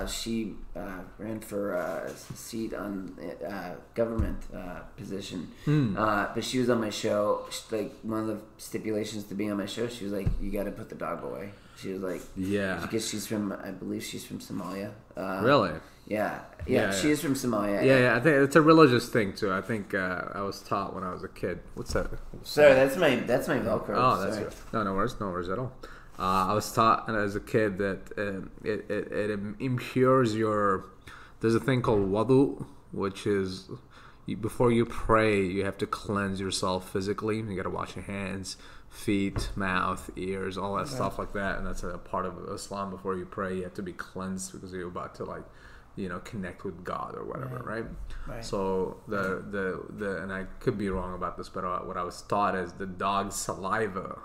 uh, she uh, ran for uh, a seat on uh, government uh, position, Hmm. uh, but she was on my show. She, like one of the stipulations to be on my show, she was like, "You got to put the dog away." She was like, Yeah. because she's from, I believe she's from Somalia. Uh, Really? Yeah, yeah, Yeah, she yeah. is from Somalia. Yeah, yeah. I think it's a religious thing too. I think uh, I was taught when I was a kid. What's that? Sorry, that's my that's my Velcro. Oh, that's Sorry. good. No, no worries, no worries at all. Uh, I was taught as a kid that um, it, it, it impures your. There's a thing called wudu, which is you, before you pray, you have to cleanse yourself physically. You got to wash your hands, feet, mouth, ears, all that stuff like that. And that's a part of Islam. Before you pray, you have to be cleansed because you're about to like, you know, connect with God or whatever, right? Right. So the the the and I could be wrong about this, but uh, what I was taught is the dog's saliva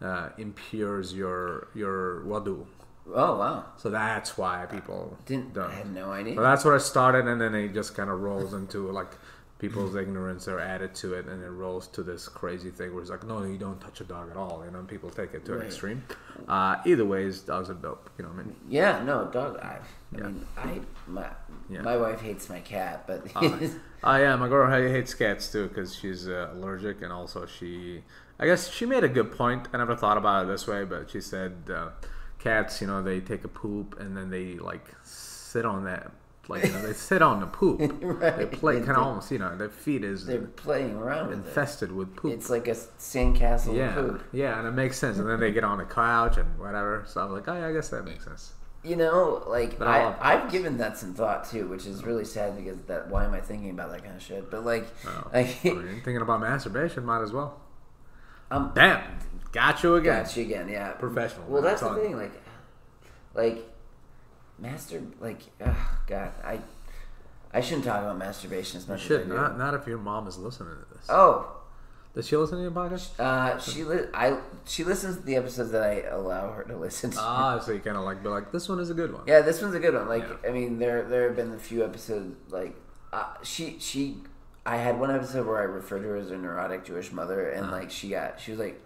uh, impures your your wudu. Oh wow, So that's why people didn't don't. I had no idea. So that's where I started, and then it just kind of rolls into like people's ignorance or added to it, and it rolls to this crazy thing where it's like, no, you don't touch a dog at all. You know, and people take it to an extreme. Uh, either ways, dogs are dope. You know what I mean? Yeah, no, dog. I, I mean, I my Yeah. my wife hates my cat, but Oh yeah, my girl hates cats too because she's uh, allergic, and also she, I guess she made a good point. I never thought about it this way, but she said uh, cats, you know, they take a poop and then they like sit on that, like you know, they sit on the poop. right. They play kind of almost, you know, their feet is they're playing around with it. infested with poop. It's like a sandcastle yeah, yeah, and it makes sense. And then they get on the couch and whatever. So I'm like, oh yeah, I guess that makes sense. You know, like But I I've given that some thought too, which is really sad because that why am I thinking about that kind of shit? But like, Oh, like I mean, thinking about masturbation, might as well. I'm Damn, got you again. got you again, yeah. Professional, Well, that's the thing, like, like master, like, ugh, God, I, I shouldn't talk about masturbation as much as I do. not, not if your mom is listening to this. Oh, Does she listen to your podcast? uh, she li- I she listens to the episodes that I allow her to listen to. Ah, so you kind of like be like, this one is a good one. Yeah, this one's a good one. Like, Yeah. I mean, there there have been a few episodes like uh, she she. I had one episode where I referred to her as a neurotic Jewish mother, and Uh-huh. like she got, she was like,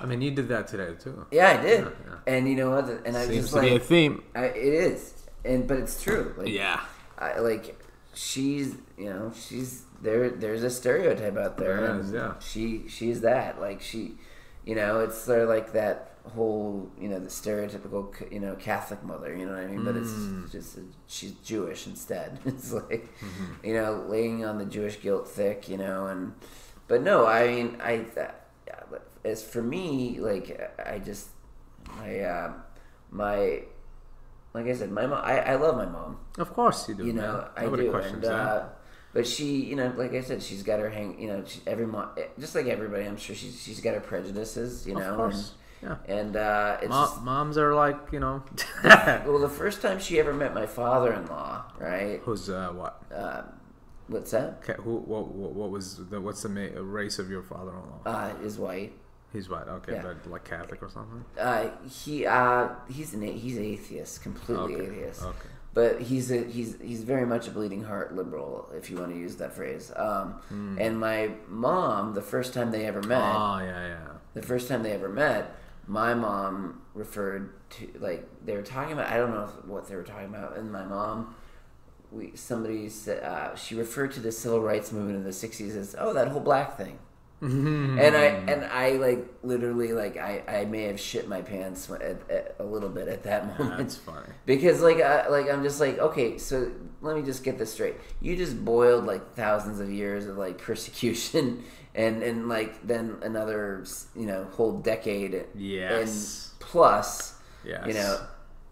I mean, you did that today too. "Yeah, I did," Yeah, yeah. and you know what? And I Seems just to like, be a theme. I, it is, and but it's true. Like, Yeah. I like she's you know she's there. There's a stereotype out there. There is, yeah. She she's that like she, you know, it's sort of like that whole you know the stereotypical you know Catholic mother. You know what I mean? But Mm. it's just she's Jewish instead. It's like Mm-hmm. you know laying on the Jewish guilt thick. You know and but no, I mean I. Yeah, as for me, like I just my uh, my like I said, my mom. I, I love my mom. Of course you do. You man. know, I Nobody do. questions And, that. uh, but she, you know, like I said, she's got her hang. You know, she, every mom, just like everybody, I'm sure she's she's got her prejudices. You Of know, course. Yeah. and, and uh, it's just moms are like you know. well, the first time she ever met my father-in-law, right? Who's uh, what? Uh, what's that? Okay, who? What, what? What was the? What's the ma- race of your father-in-law? Uh, is white. He's white. Okay, yeah. but like Catholic or something. Uh, he uh, he's an a- he's atheist, completely Okay. atheist. Okay. But he's a he's he's very much a bleeding heart liberal, if you want to use that phrase. Um, Hmm. And my mom, the first time they ever met, Oh yeah, yeah. the first time they ever met, my mom referred to like they were talking about. I don't know if, what they were talking about, and my mom, we somebody said uh, she referred to the civil rights movement in the '60s as oh that whole black thing. And I and I like literally like I, I may have shit my pants at, at, a little bit at that moment That's funny. because like I, like I'm just like okay so let me just get this straight you just boiled like thousands of years of like persecution and and like then another you know whole decade Yes. and plus Yes. you know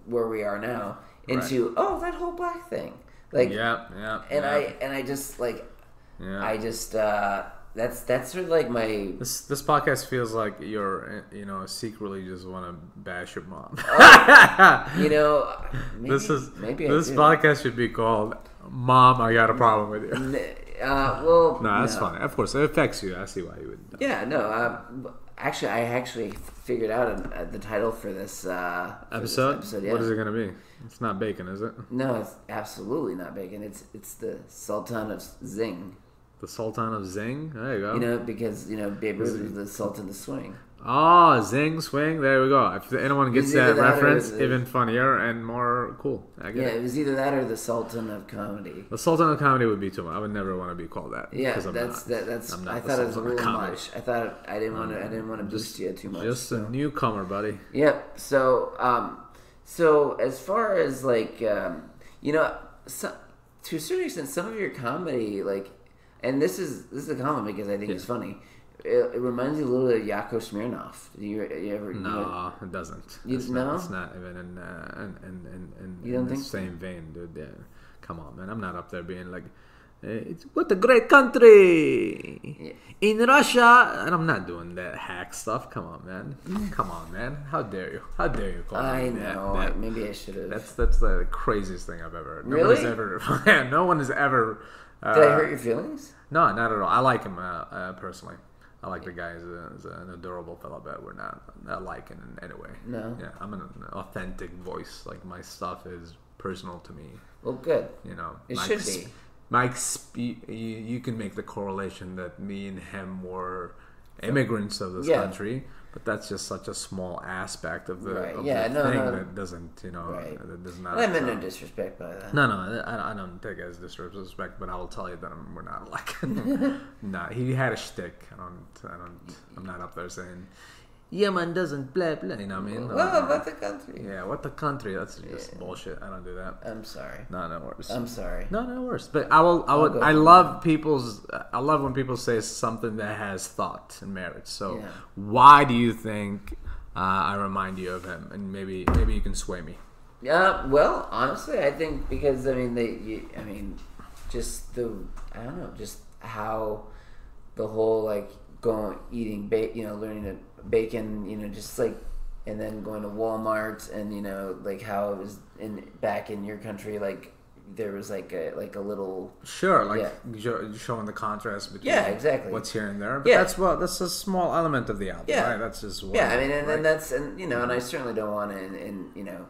where we are now into oh that whole black thing like Yeah, yeah. and yeah, I and I just like Yeah. I just uh that's that's sort of like my This this podcast feels like you're uh, you know secretly just want to bash your mom. you know maybe, this is maybe this I do. podcast should be called "Mom, I got a problem with you." uh, well No, that's no. funny. Of course, it affects you. I see why you would. Yeah, no. Um, actually, I actually figured out uh, the title for this, uh, for this Episode? episode. Yeah. What is it gonna be? It's not bacon, is it? No, it's absolutely not bacon. It's it's the Sultan of Zing. The Sultan of Zing. There you go. You know, because you know Babe Ruth was the Sultan of Swing. Oh, Zing Swing. There we go. If anyone gets that that reference, the- even funnier and more cool. I get Yeah, it. it was either that or the Sultan of Comedy. The Sultan of Comedy would be too much. I would never want to be called that. Yeah, I'm that's not. that, that's. I thought it was a little much. I thought I didn't want to. I didn't want to boost you too much. Just a newcomer, buddy. Yep. So, um, so as far as like, um, you know, so, to a certain extent, some of your comedy, like, and this is this is a comment because I think it's funny. It, it reminds you a little bit of Yakov Smirnoff. Do you, you ever? you No, it doesn't. You- it's no? Not, it's not even in uh, in in in, in, You don't in the same vein, dude. Yeah. Come on, man. I'm not up there being like, it's what a great country in Russia, and I'm not doing that hack stuff. Come on, man. Come on, man. How dare you? How dare you call I me that? know. that- maybe I should have. That's that's the craziest thing I've ever. heard. No Really? one has ever. no one has ever. Uh, Did I hurt your feelings? no, not at all. I like him uh, uh, personally. I like the guy as, a, as an adorable fellow, but we're not not like in any way. No. Yeah, I'm an authentic voice. Like my stuff is personal to me. Well, good. You know, It should be. My exp- you, you can make the correlation that me and him were immigrants of this Yeah. country, but that's just such a small aspect of the, Right. of Yeah, the no, thing no. that doesn't, you know, Right. that does not. I meant no disrespect by that. no, no, I, I don't take it as disrespect, but I will tell you that I'm, we're not like. nah, he had a shtick. I don't, I don't, I'm not up there saying, Yemen doesn't blah blah. You know what I mean? Well, about the country. yeah, what the country? That's just bullshit. I don't do that. I'm sorry. No, no worse. I'm sorry. no, no worse. But I will. I would. go I love people's. I love when people say something that has thought and merit. So, Yeah. why do you think uh, I remind you of him? And maybe, maybe you can sway me. Yeah, well, honestly, I think because I mean they, you, I mean, just the I don't know, just how the whole like going eating bacon, you know, learning to bacon, you know, just like and then going to Walmart and you know like how it was in back in your country like there was like a like a little Sure, like Yeah. showing the contrast between Yeah, exactly. what's here and there. But Yeah. that's well, that's a small element of the album, Yeah. right? That's just yeah. I mean, and, right? and that's and you know, and I mm-hmm. certainly don't want to and, and you know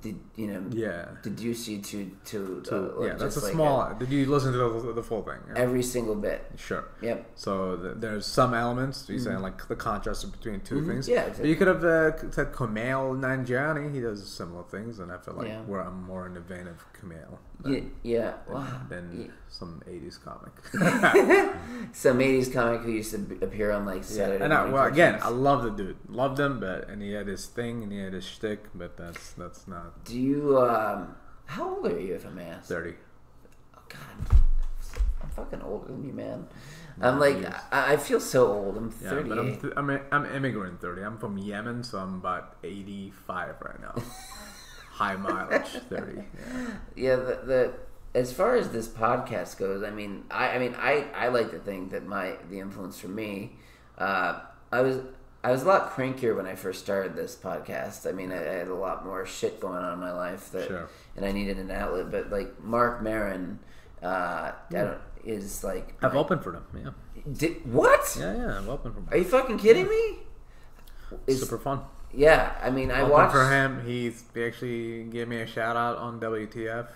did you know? Yeah. Deduce you see to to, So, uh, yeah, that's a like small. did you listen to the, the full thing? Yeah. every single bit. Sure. Yep. So th- there's some elements. You saying like the contrast between 2 things. Mm-hmm. Yeah, But you could have uh, said Kumail Nanjiani. He does similar things, and I feel like Yeah. where I'm more in the vein of Kumail Yeah. yeah. Wow. than Yeah. some '80s comic. Some '80s comic who used to appear on like Saturday. and I, well, again, I love the dude, loved him, but and he had his thing and he had his shtick, but that's that's not do you? Um, how old are you, if I may ask? thirty. Oh, God, I'm fucking older than you, man. I'm like. I, I feel so old. I'm 30. Yeah, but I'm th- I'm, a, I'm immigrant thirty. I'm from Yemen, so I'm about eighty five right now. High mileage thirty. Yeah. Yeah, the, the as far as this podcast goes, I mean, I, I mean, I, I like to think that my the influence for me, uh, I was I was a lot crankier when I first started this podcast. I mean, I, I had a lot more shit going on in my life that, Sure. and I needed an outlet. But like Mark Maron, uh, I don't, is like I've my- opened for him. Yeah. Did, what? Yeah, yeah. I've opened for them. Are you fucking kidding me? It's Super fun. yeah, I mean, I Opened watched. for him. He's he actually gave me a shout out on WTF.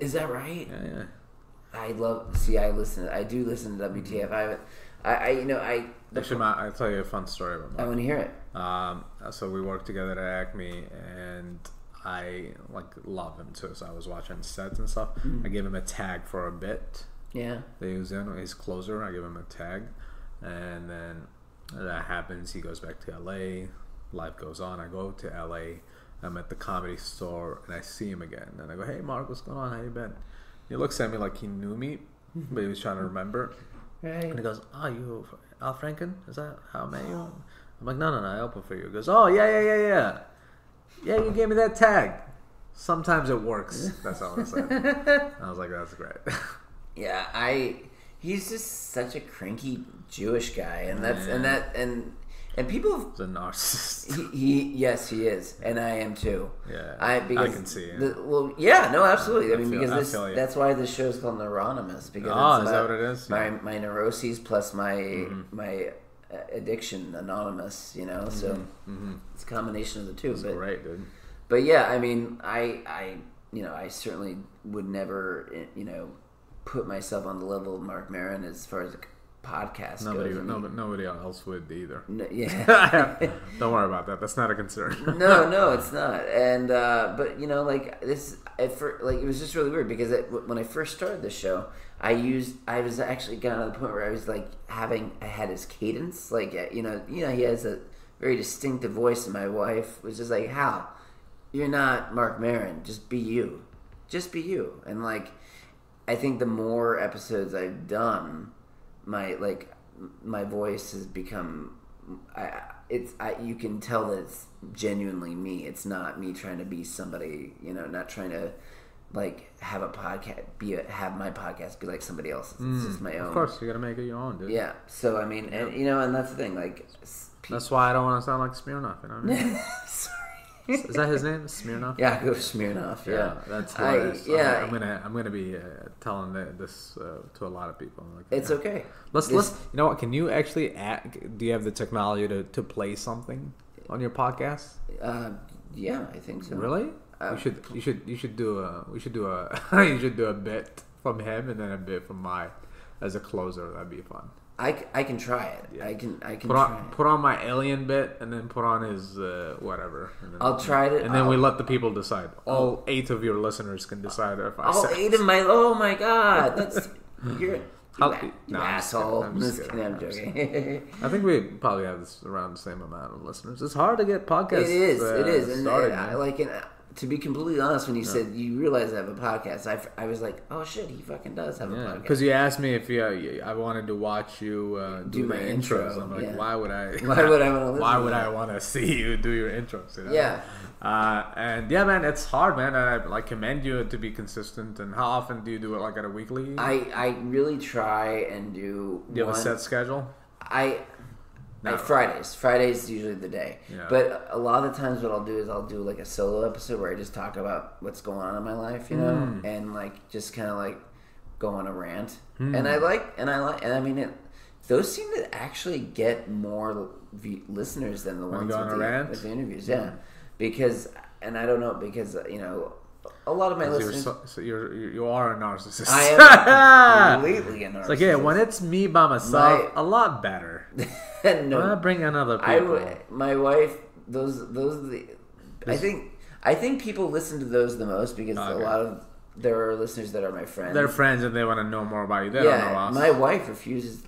Is that right? Yeah, yeah. I love. See, I listen. I do listen to WTF. I, haven't- I, I you know, I. Actually, Matt, I'll tell you a fun story about Mark. I want to hear it. Um, so we worked together at Acme, and I like love him too. So I was watching sets and stuff. Mm. I gave him a tag for a bit Yeah. that he was in. His closer, I gave him a tag, and then that happens. He goes back to LA. Life goes on. I go to LA. I'm at the comedy store, and I see him again. And I go, "Hey, Mark, what's going on? How you been?" He looks at me like he knew me, but he was trying to remember. Right. And he goes, "Oh, you Al Franken? Is that how I met you?" I'm like, "No, no, no. I opened for you." He goes, "Oh, yeah, yeah, yeah, yeah. Yeah, you gave me that tag. Sometimes it works." That's all I said. I was like, "That's great." Yeah, I. He's just such a cranky Jewish guy, and that's and that and and people. He's a narcissist. He, he yes, he is, and I am too. Yeah, I I can see it. The, well, yeah, no, absolutely. I, I mean, feel- because I this that's why this show is called Neuronymous because Oh, it's is that what it is? My Yeah. my neuroses plus my Mm-hmm. my uh, addiction anonymous. You know, so it's a combination of the two. It's but great, dude. but yeah, I mean, I, I, you know, I certainly would never, eh, you know, put myself on the level of Mark Maron as far as podcast Nobody, goes. I mean, no, nobody else would either. no, yeah, Don't worry about that. That's not a concern. no, no, it's not. And uh, but you know, like this, at fir- like it was just really weird because it, when I first started the show, I used, I was actually gotten to the point where I was like having, I had his cadence, like uh, you know, you know, he has a very distinctive voice, and my wife was just like, "How, you're not Mark Maron. Just be you. Just be you." And like, I think the more episodes I've done, my like my voice has become. I it's I you can tell that it's genuinely me. It's not me trying to be somebody. You know, not trying to like have a podcast be a, have my podcast be like somebody else's. It's just my own. Mm, Of course, you gotta make it your own, dude. Yeah. So I mean, and you know, and that's the thing. Like, s- That's why I don't want to sound like Smirnoff. You know what I mean? Is that his name? Smirnoff. Yeah, go Smirnoff. Yeah, Yeah, that's I, yeah, I'm, I'm gonna I'm gonna be uh, telling this uh, to a lot of people. Like, it's yeah. okay. Let's This- let's. You know what? Can you actually? Add, do you have the technology to, to play something on your podcast? Uh, yeah, I think so. Really? You should you should you should do a we should do a you should do a bit from him and then a bit from my as a closer. That'd be fun. I, I can try it. Yeah. I can I can Put try. on it. put on my alien bit and then put on his uh, whatever. And then, I'll try it. And then we I'll- let the people decide. All eight of your listeners can decide if I All eight of my. Oh my god, that's you're. You, How- a- you no, I'm just asshole. kidding. I'm just kidding. I'm joking. I think we probably have this around the same amount of listeners. It's hard to get podcasts. it is. uh, it is. And started, I, man. like, and, uh, to be completely honest, when you said you realize I have a podcast, I, f- I was like, oh shit, he fucking does have a podcast. because you asked me if you, I wanted to watch you uh, do, Do my the intro, intros. I'm like, yeah. why would I? Why would I wanna Why would that? I want to see you do your intros? You know? Yeah. Uh, and yeah, man, it's hard, man. I like commend you to be consistent. And how often do you do it? Like at a weekly? I I really try and do. do you have a set schedule? I No. I, Fridays. Fridays is usually the day. Yeah. But a lot of the times, what I'll do is I'll do like a solo episode where I just talk about what's going on in my life, you know, Hmm. and like just kind of like go on a rant. Hmm. And I like, and I like, and I mean, it, those seem to actually get more v- listeners than the When ones with on the, rant? with the interviews. Yeah, because and I don't know because you know a lot of my You're listeners. so, so you're you you are a narcissist. I am completely a narcissist. It's like yeah, when it's me by myself, My- a lot better. no, I bring in other people. I w- my wife. Those those are the. I think I think people listen to those the most because a lot of there are listeners that are my friends. They're friends and they want to know more about you. They don't know yeah, us. my wife refuses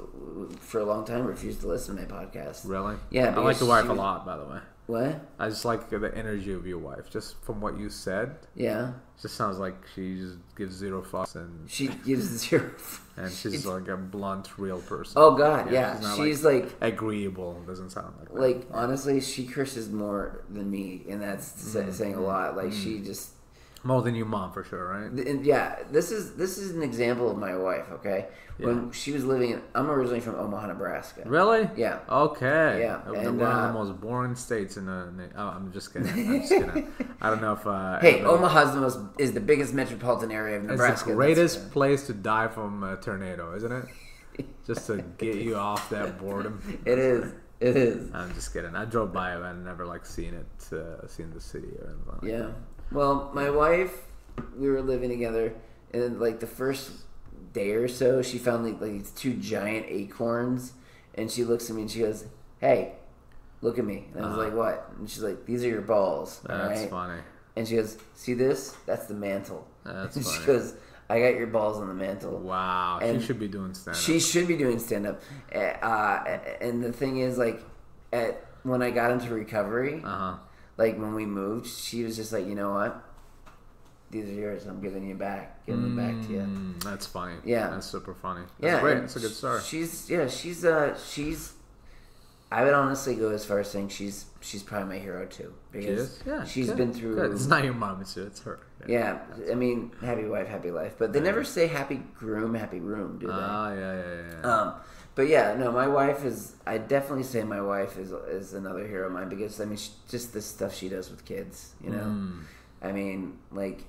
for a long time refused to listen to my podcast. really? Yeah, I like the wife she a lot, by the way. What? I just like the energy of your wife. Just from what you said, Yeah, just sounds like she just gives zero fucks and she gives zero. and she's like a blunt, real person. Oh God, yeah, not, she's like agreeable. Doesn't sound like that. like honestly, she curses more than me, and that's sa- mm, saying a mm, lot. Like mm. she just, more than your mom for sure, right? and yeah. This is this is an example of my wife. Okay, when she was living, in, I'm originally from Omaha, Nebraska. Really? Yeah. Okay. Yeah, and, one of uh, the most boring states in the. oh, I'm just kidding. I'm just kidding. I don't know if. Uh, Hey, Omaha's the most is the biggest metropolitan area of It's Nebraska. the greatest place to die from a tornado, isn't it? Just to get you off that boredom. It is. It is. I'm just kidding. I drove by it and never like seen it, uh, seen the city or anything. Like Yeah. Well, my wife, we were living together, and like the first day or so, she found like, like two giant acorns, and she looks at me and she goes, "Hey, look at me." And I was Uh-huh. like, "What?" And she's like, "These are your balls." That's right?" funny. And she goes, "See this? That's the mantle." That's And funny. she goes, "I got your balls on the mantle." Wow, And she should be doing stand up. She should be doing stand up. Uh, and the thing is, like, at when I got into recovery, Uh huh. Like when we moved, she was just like, you know what? These are yours. I'm giving you back. Giving them back to you. Mm, that's funny. Yeah. That's super funny. That's Yeah, great. It's a good story. She's yeah, she's uh, she's. I would honestly go as far as saying she's she's probably my hero too She because is? Yeah. she's good. been through. Good. It's not your mom, it's, it's her. Yeah, I mean, happy wife, happy life, but they never say happy groom, happy room, do they? Ah, yeah, yeah, yeah. yeah. Um, but yeah, no, my wife is. I definitely say my wife is is another hero of mine because I mean, she, just the stuff she does with kids. You know, Mm. I mean, like,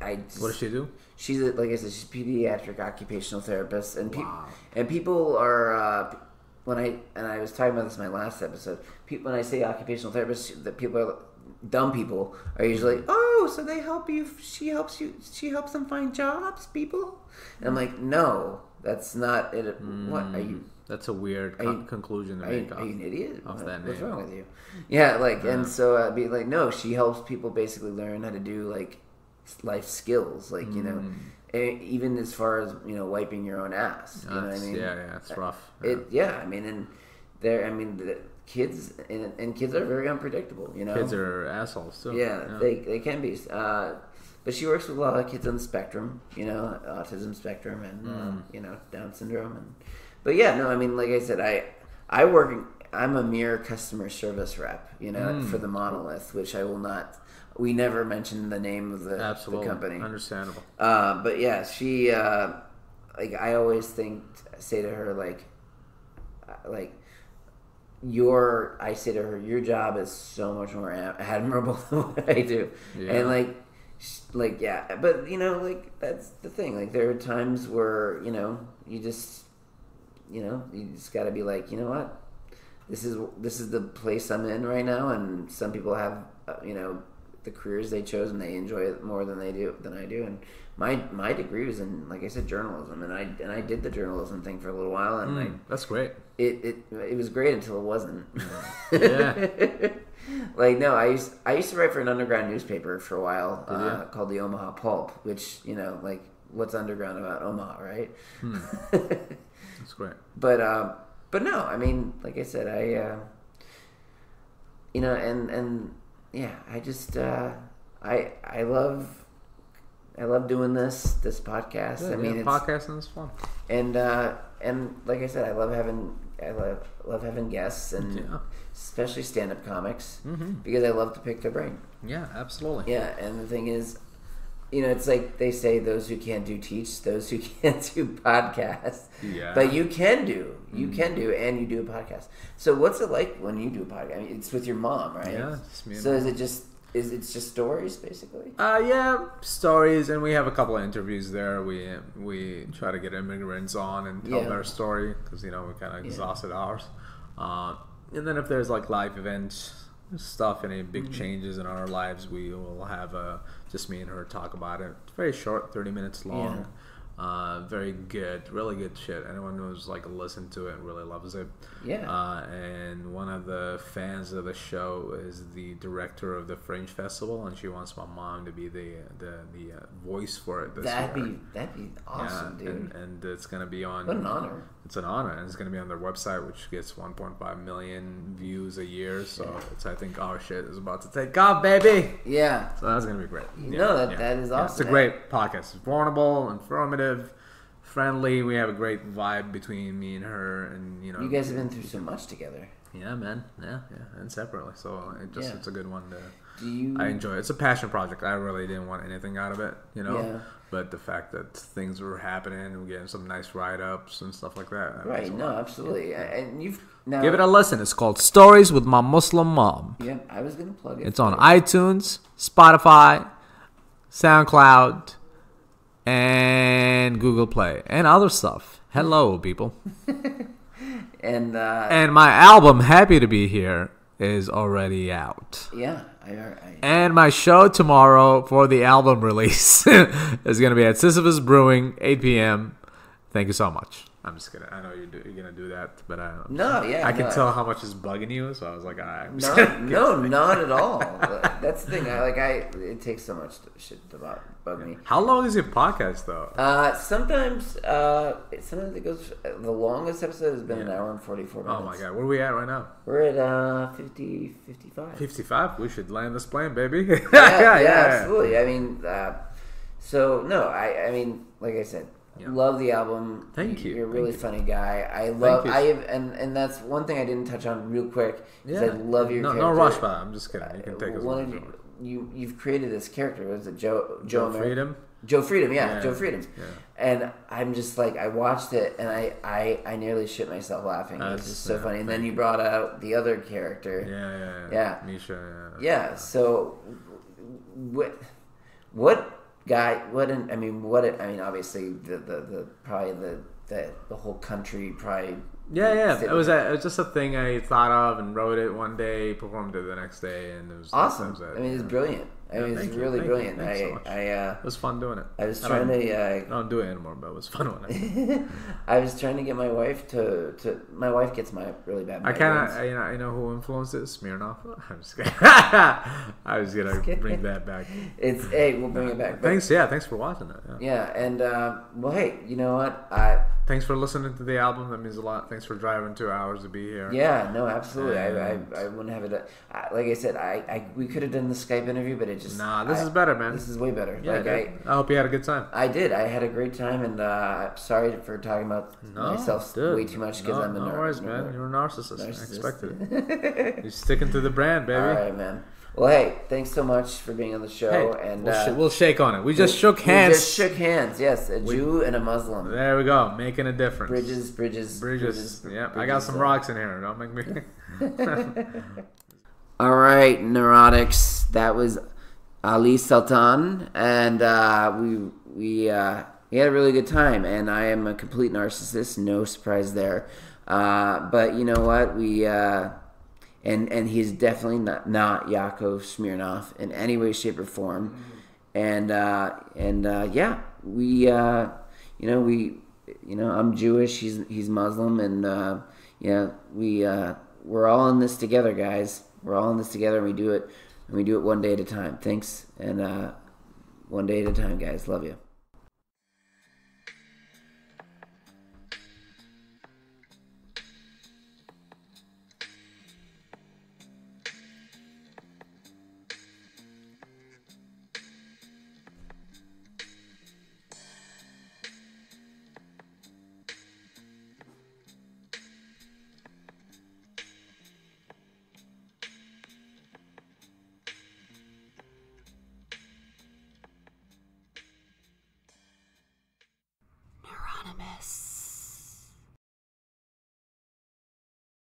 I. Just, what does she do? She's a, like I said, she's a pediatric occupational therapist, and people Wow. and people are uh, when I and I was talking about this in my last episode. People when I say occupational therapist, that people are dumb people are usually oh, so they help you. She helps you. She helps them find jobs. People, and I'm like, no, that's not it. What are you? That's a weird con- you- conclusion to Are you, make. are you an idiot? off What- that What's wrong with you? Yeah, like, and so I'd be like, no, she helps people basically learn how to do like life skills, like you know, Mm. even as far as you know, wiping your own ass. You know what I mean? Yeah, yeah, it's rough. It, yeah, I mean, and there, I mean, the kids and, and kids are very unpredictable. You know, Kids are assholes too. yeah, they they can be. Uh, but she works with a lot of kids on the spectrum, you know, autism spectrum and uh, Mm. you know Down syndrome. And but yeah, no, I mean, like I said, I I work. I'm a mere customer service rep, you know, Mm. for the monolith, which I will not. We never mentioned the name of the, the company. Understandable. Uh, but yeah, she uh, like I always think say to her like uh, like your I say to her your job is so much more admirable than what I do, Yeah. and like like yeah, but you know like that's the thing. Like there are times where you know you just you know you just got to be like you know what this is this is the place I'm in right now, and some people have uh, you know the careers they chose and they enjoy it more than they do than I do. And my my degree was in like I said journalism, and I and I did the journalism thing for a little while, and Mm, that's great. It it it was great until it wasn't. Yeah. like no, I used I used to write for an underground newspaper for a while uh, called the Omaha Pulp, which you know like what's underground about Omaha, right? Hmm. That's great. but uh, but no, I mean, like I said, I uh, you know, and and yeah, I just uh, I I love I love doing this this podcast. Yeah, I mean, yeah, it's podcasting is fun. and uh, and like I said, I love having I love love having guests and Yeah. especially stand up comics Mm-hmm. because I love to pick their brain. Yeah, absolutely. Yeah, and the thing is, you know, it's like they say those who can't do teach, those who can't do podcast. Yeah. But you can do, you Mm. can do, and you do a podcast. So what's it like when you do a podcast? I mean, it's with your mom, right? Yeah, it's me So is it just is it just stories basically? Uh, yeah, stories, and we have a couple of interviews there. We we try to get immigrants on and tell Yeah. their story because you know we kind of exhausted ours. Uh, and then if there's like live events, stuff, any big changes in our lives, we will have uh, just me and her talk about it. It's very short, thirty minutes long. Uh, very good, really good shit. Anyone who's like listened to it really loves it. Yeah. Uh, and one of the fans of the show is the director of the Fringe Festival, and she wants my mom to be the the the uh, voice for it. This That'd year. be that'd be awesome, yeah, dude. and, and it's gonna be on. what an honor. It's an honor, and it's gonna be on their website, which gets 1.5 million views a year. So it's I think our shit is about to take off, baby. Yeah. So that's gonna be great. No, that- that is awesome. It's a great podcast. It's vulnerable, informative, friendly. We have a great vibe between me and her, and you know, You guys have been through so much together. yeah, man, yeah, yeah, and separately. So it just Yeah. it's a good one to. Do you? I enjoy it. It's a passion project. I really didn't want anything out of it, you know. Yeah. But the fact that things were happening, we're getting some nice write ups and stuff like that. that right. No, lot. absolutely. And you've now. Give it a listen. It's called Stories with My Muslim Mom. Yeah, I was gonna plug it. It's on iTunes, Spotify, SoundCloud, and Google Play, and other stuff. Hello, people. And uh, And my album, Happy to Be Here, is already out. yeah, I, I And my show tomorrow for the album release is going to be at Sisyphus Brewing, 8 p.m. Thank you so much. I'm just gonna. I know you're, do, you're to do that, but I, no, yeah, I can tell how much is bugging you, so I was like, right. I'm just No, gonna- no, not at all. That's the thing. I like. I it takes so much shit to bug, bug me. How long is your podcast, though? Uh, sometimes, uh, sometimes it goes. The longest episode has been an hour and forty four minutes. Oh my god, where are we at right now? We're at uh 50, 55. 55? We should land this plane, baby. yeah, yeah, absolutely. I mean, uh, so no, I, I mean, like I said, Yeah. love the album. Thank you, You're a really funny guy. I love. I have, and and that's one thing I didn't touch on real quick. Is I love your no, character. no rush, but I'm just kidding. You can uh, take as One of as you you, you've created this character. Was it Joe Joe, Joe Freedom? Joe Freedom, yeah, Yeah. Joe Freedom. Yeah. And I'm just like, I watched it and I, I, I nearly shit myself laughing. it was just so yeah, funny. And then you brought out the other character. Yeah, yeah, Yeah. yeah. Misha, yeah. Yeah. So, what, what guy? An, I mean, what? It I mean, obviously, the, the, the probably the, the, the whole country probably. Yeah, yeah. It was a, it was just a thing I thought of and wrote it one day, performed it the next day, and it was awesome. That was it. I mean, it's brilliant. I Yeah, it's you, really you, brilliant. so I, much. I, uh, It was fun doing it. I was I trying to. Uh, I don't do it anymore, but it was fun when I. I was trying to get my wife to, to my wife gets my really bad. I kind of, you know, I know who influenced it. Smirnoff. I'm just kidding. I was gonna bring that back. It's hey, we'll bring it back. But, Thanks, yeah. Thanks for watching it. Yeah. Yeah, and uh, well, hey, you know what? I Thanks for listening to the album. That means a lot. Thanks for driving two hours to be here. yeah, no, absolutely. I, I, I wouldn't have it. I, like I said, I, I we could have done the Skype interview, but it just Nah, this I- is better, man. This is way better. yeah, like I. I hope you had a good time. I did. I had a great time, and uh, sorry for talking about myself dude. way too much because no, I'm a no nar- worries, nar- man. You're a narcissist. I expected it. You're sticking to the brand, baby. All right, man. Well, hey, thanks so much for being on the show, Hey, and we'll, uh, sh- we'll shake on it. We just shook hands. we just shook hands. Yes, a Jew and a Muslim. there we go, making a difference. Bridges, bridges, Bridges. Yeah, I got some uh, rocks in here. Don't make me. All right, neurotics. That was Ali Sultan, and uh, we we uh, we had a really good time. And I am a complete narcissist. No surprise there. Uh, but you know what? We uh, and and he's definitely not not Yakov Smirnoff in any way, shape, or form. And uh, and uh, yeah, we uh, you know we you know I'm Jewish. He's he's Muslim, and uh, yeah, we uh, we're all in this together, guys. We're all in this together, and we do it and we do it one day at a time. Thanks, and uh, one day at a time, guys. Love you.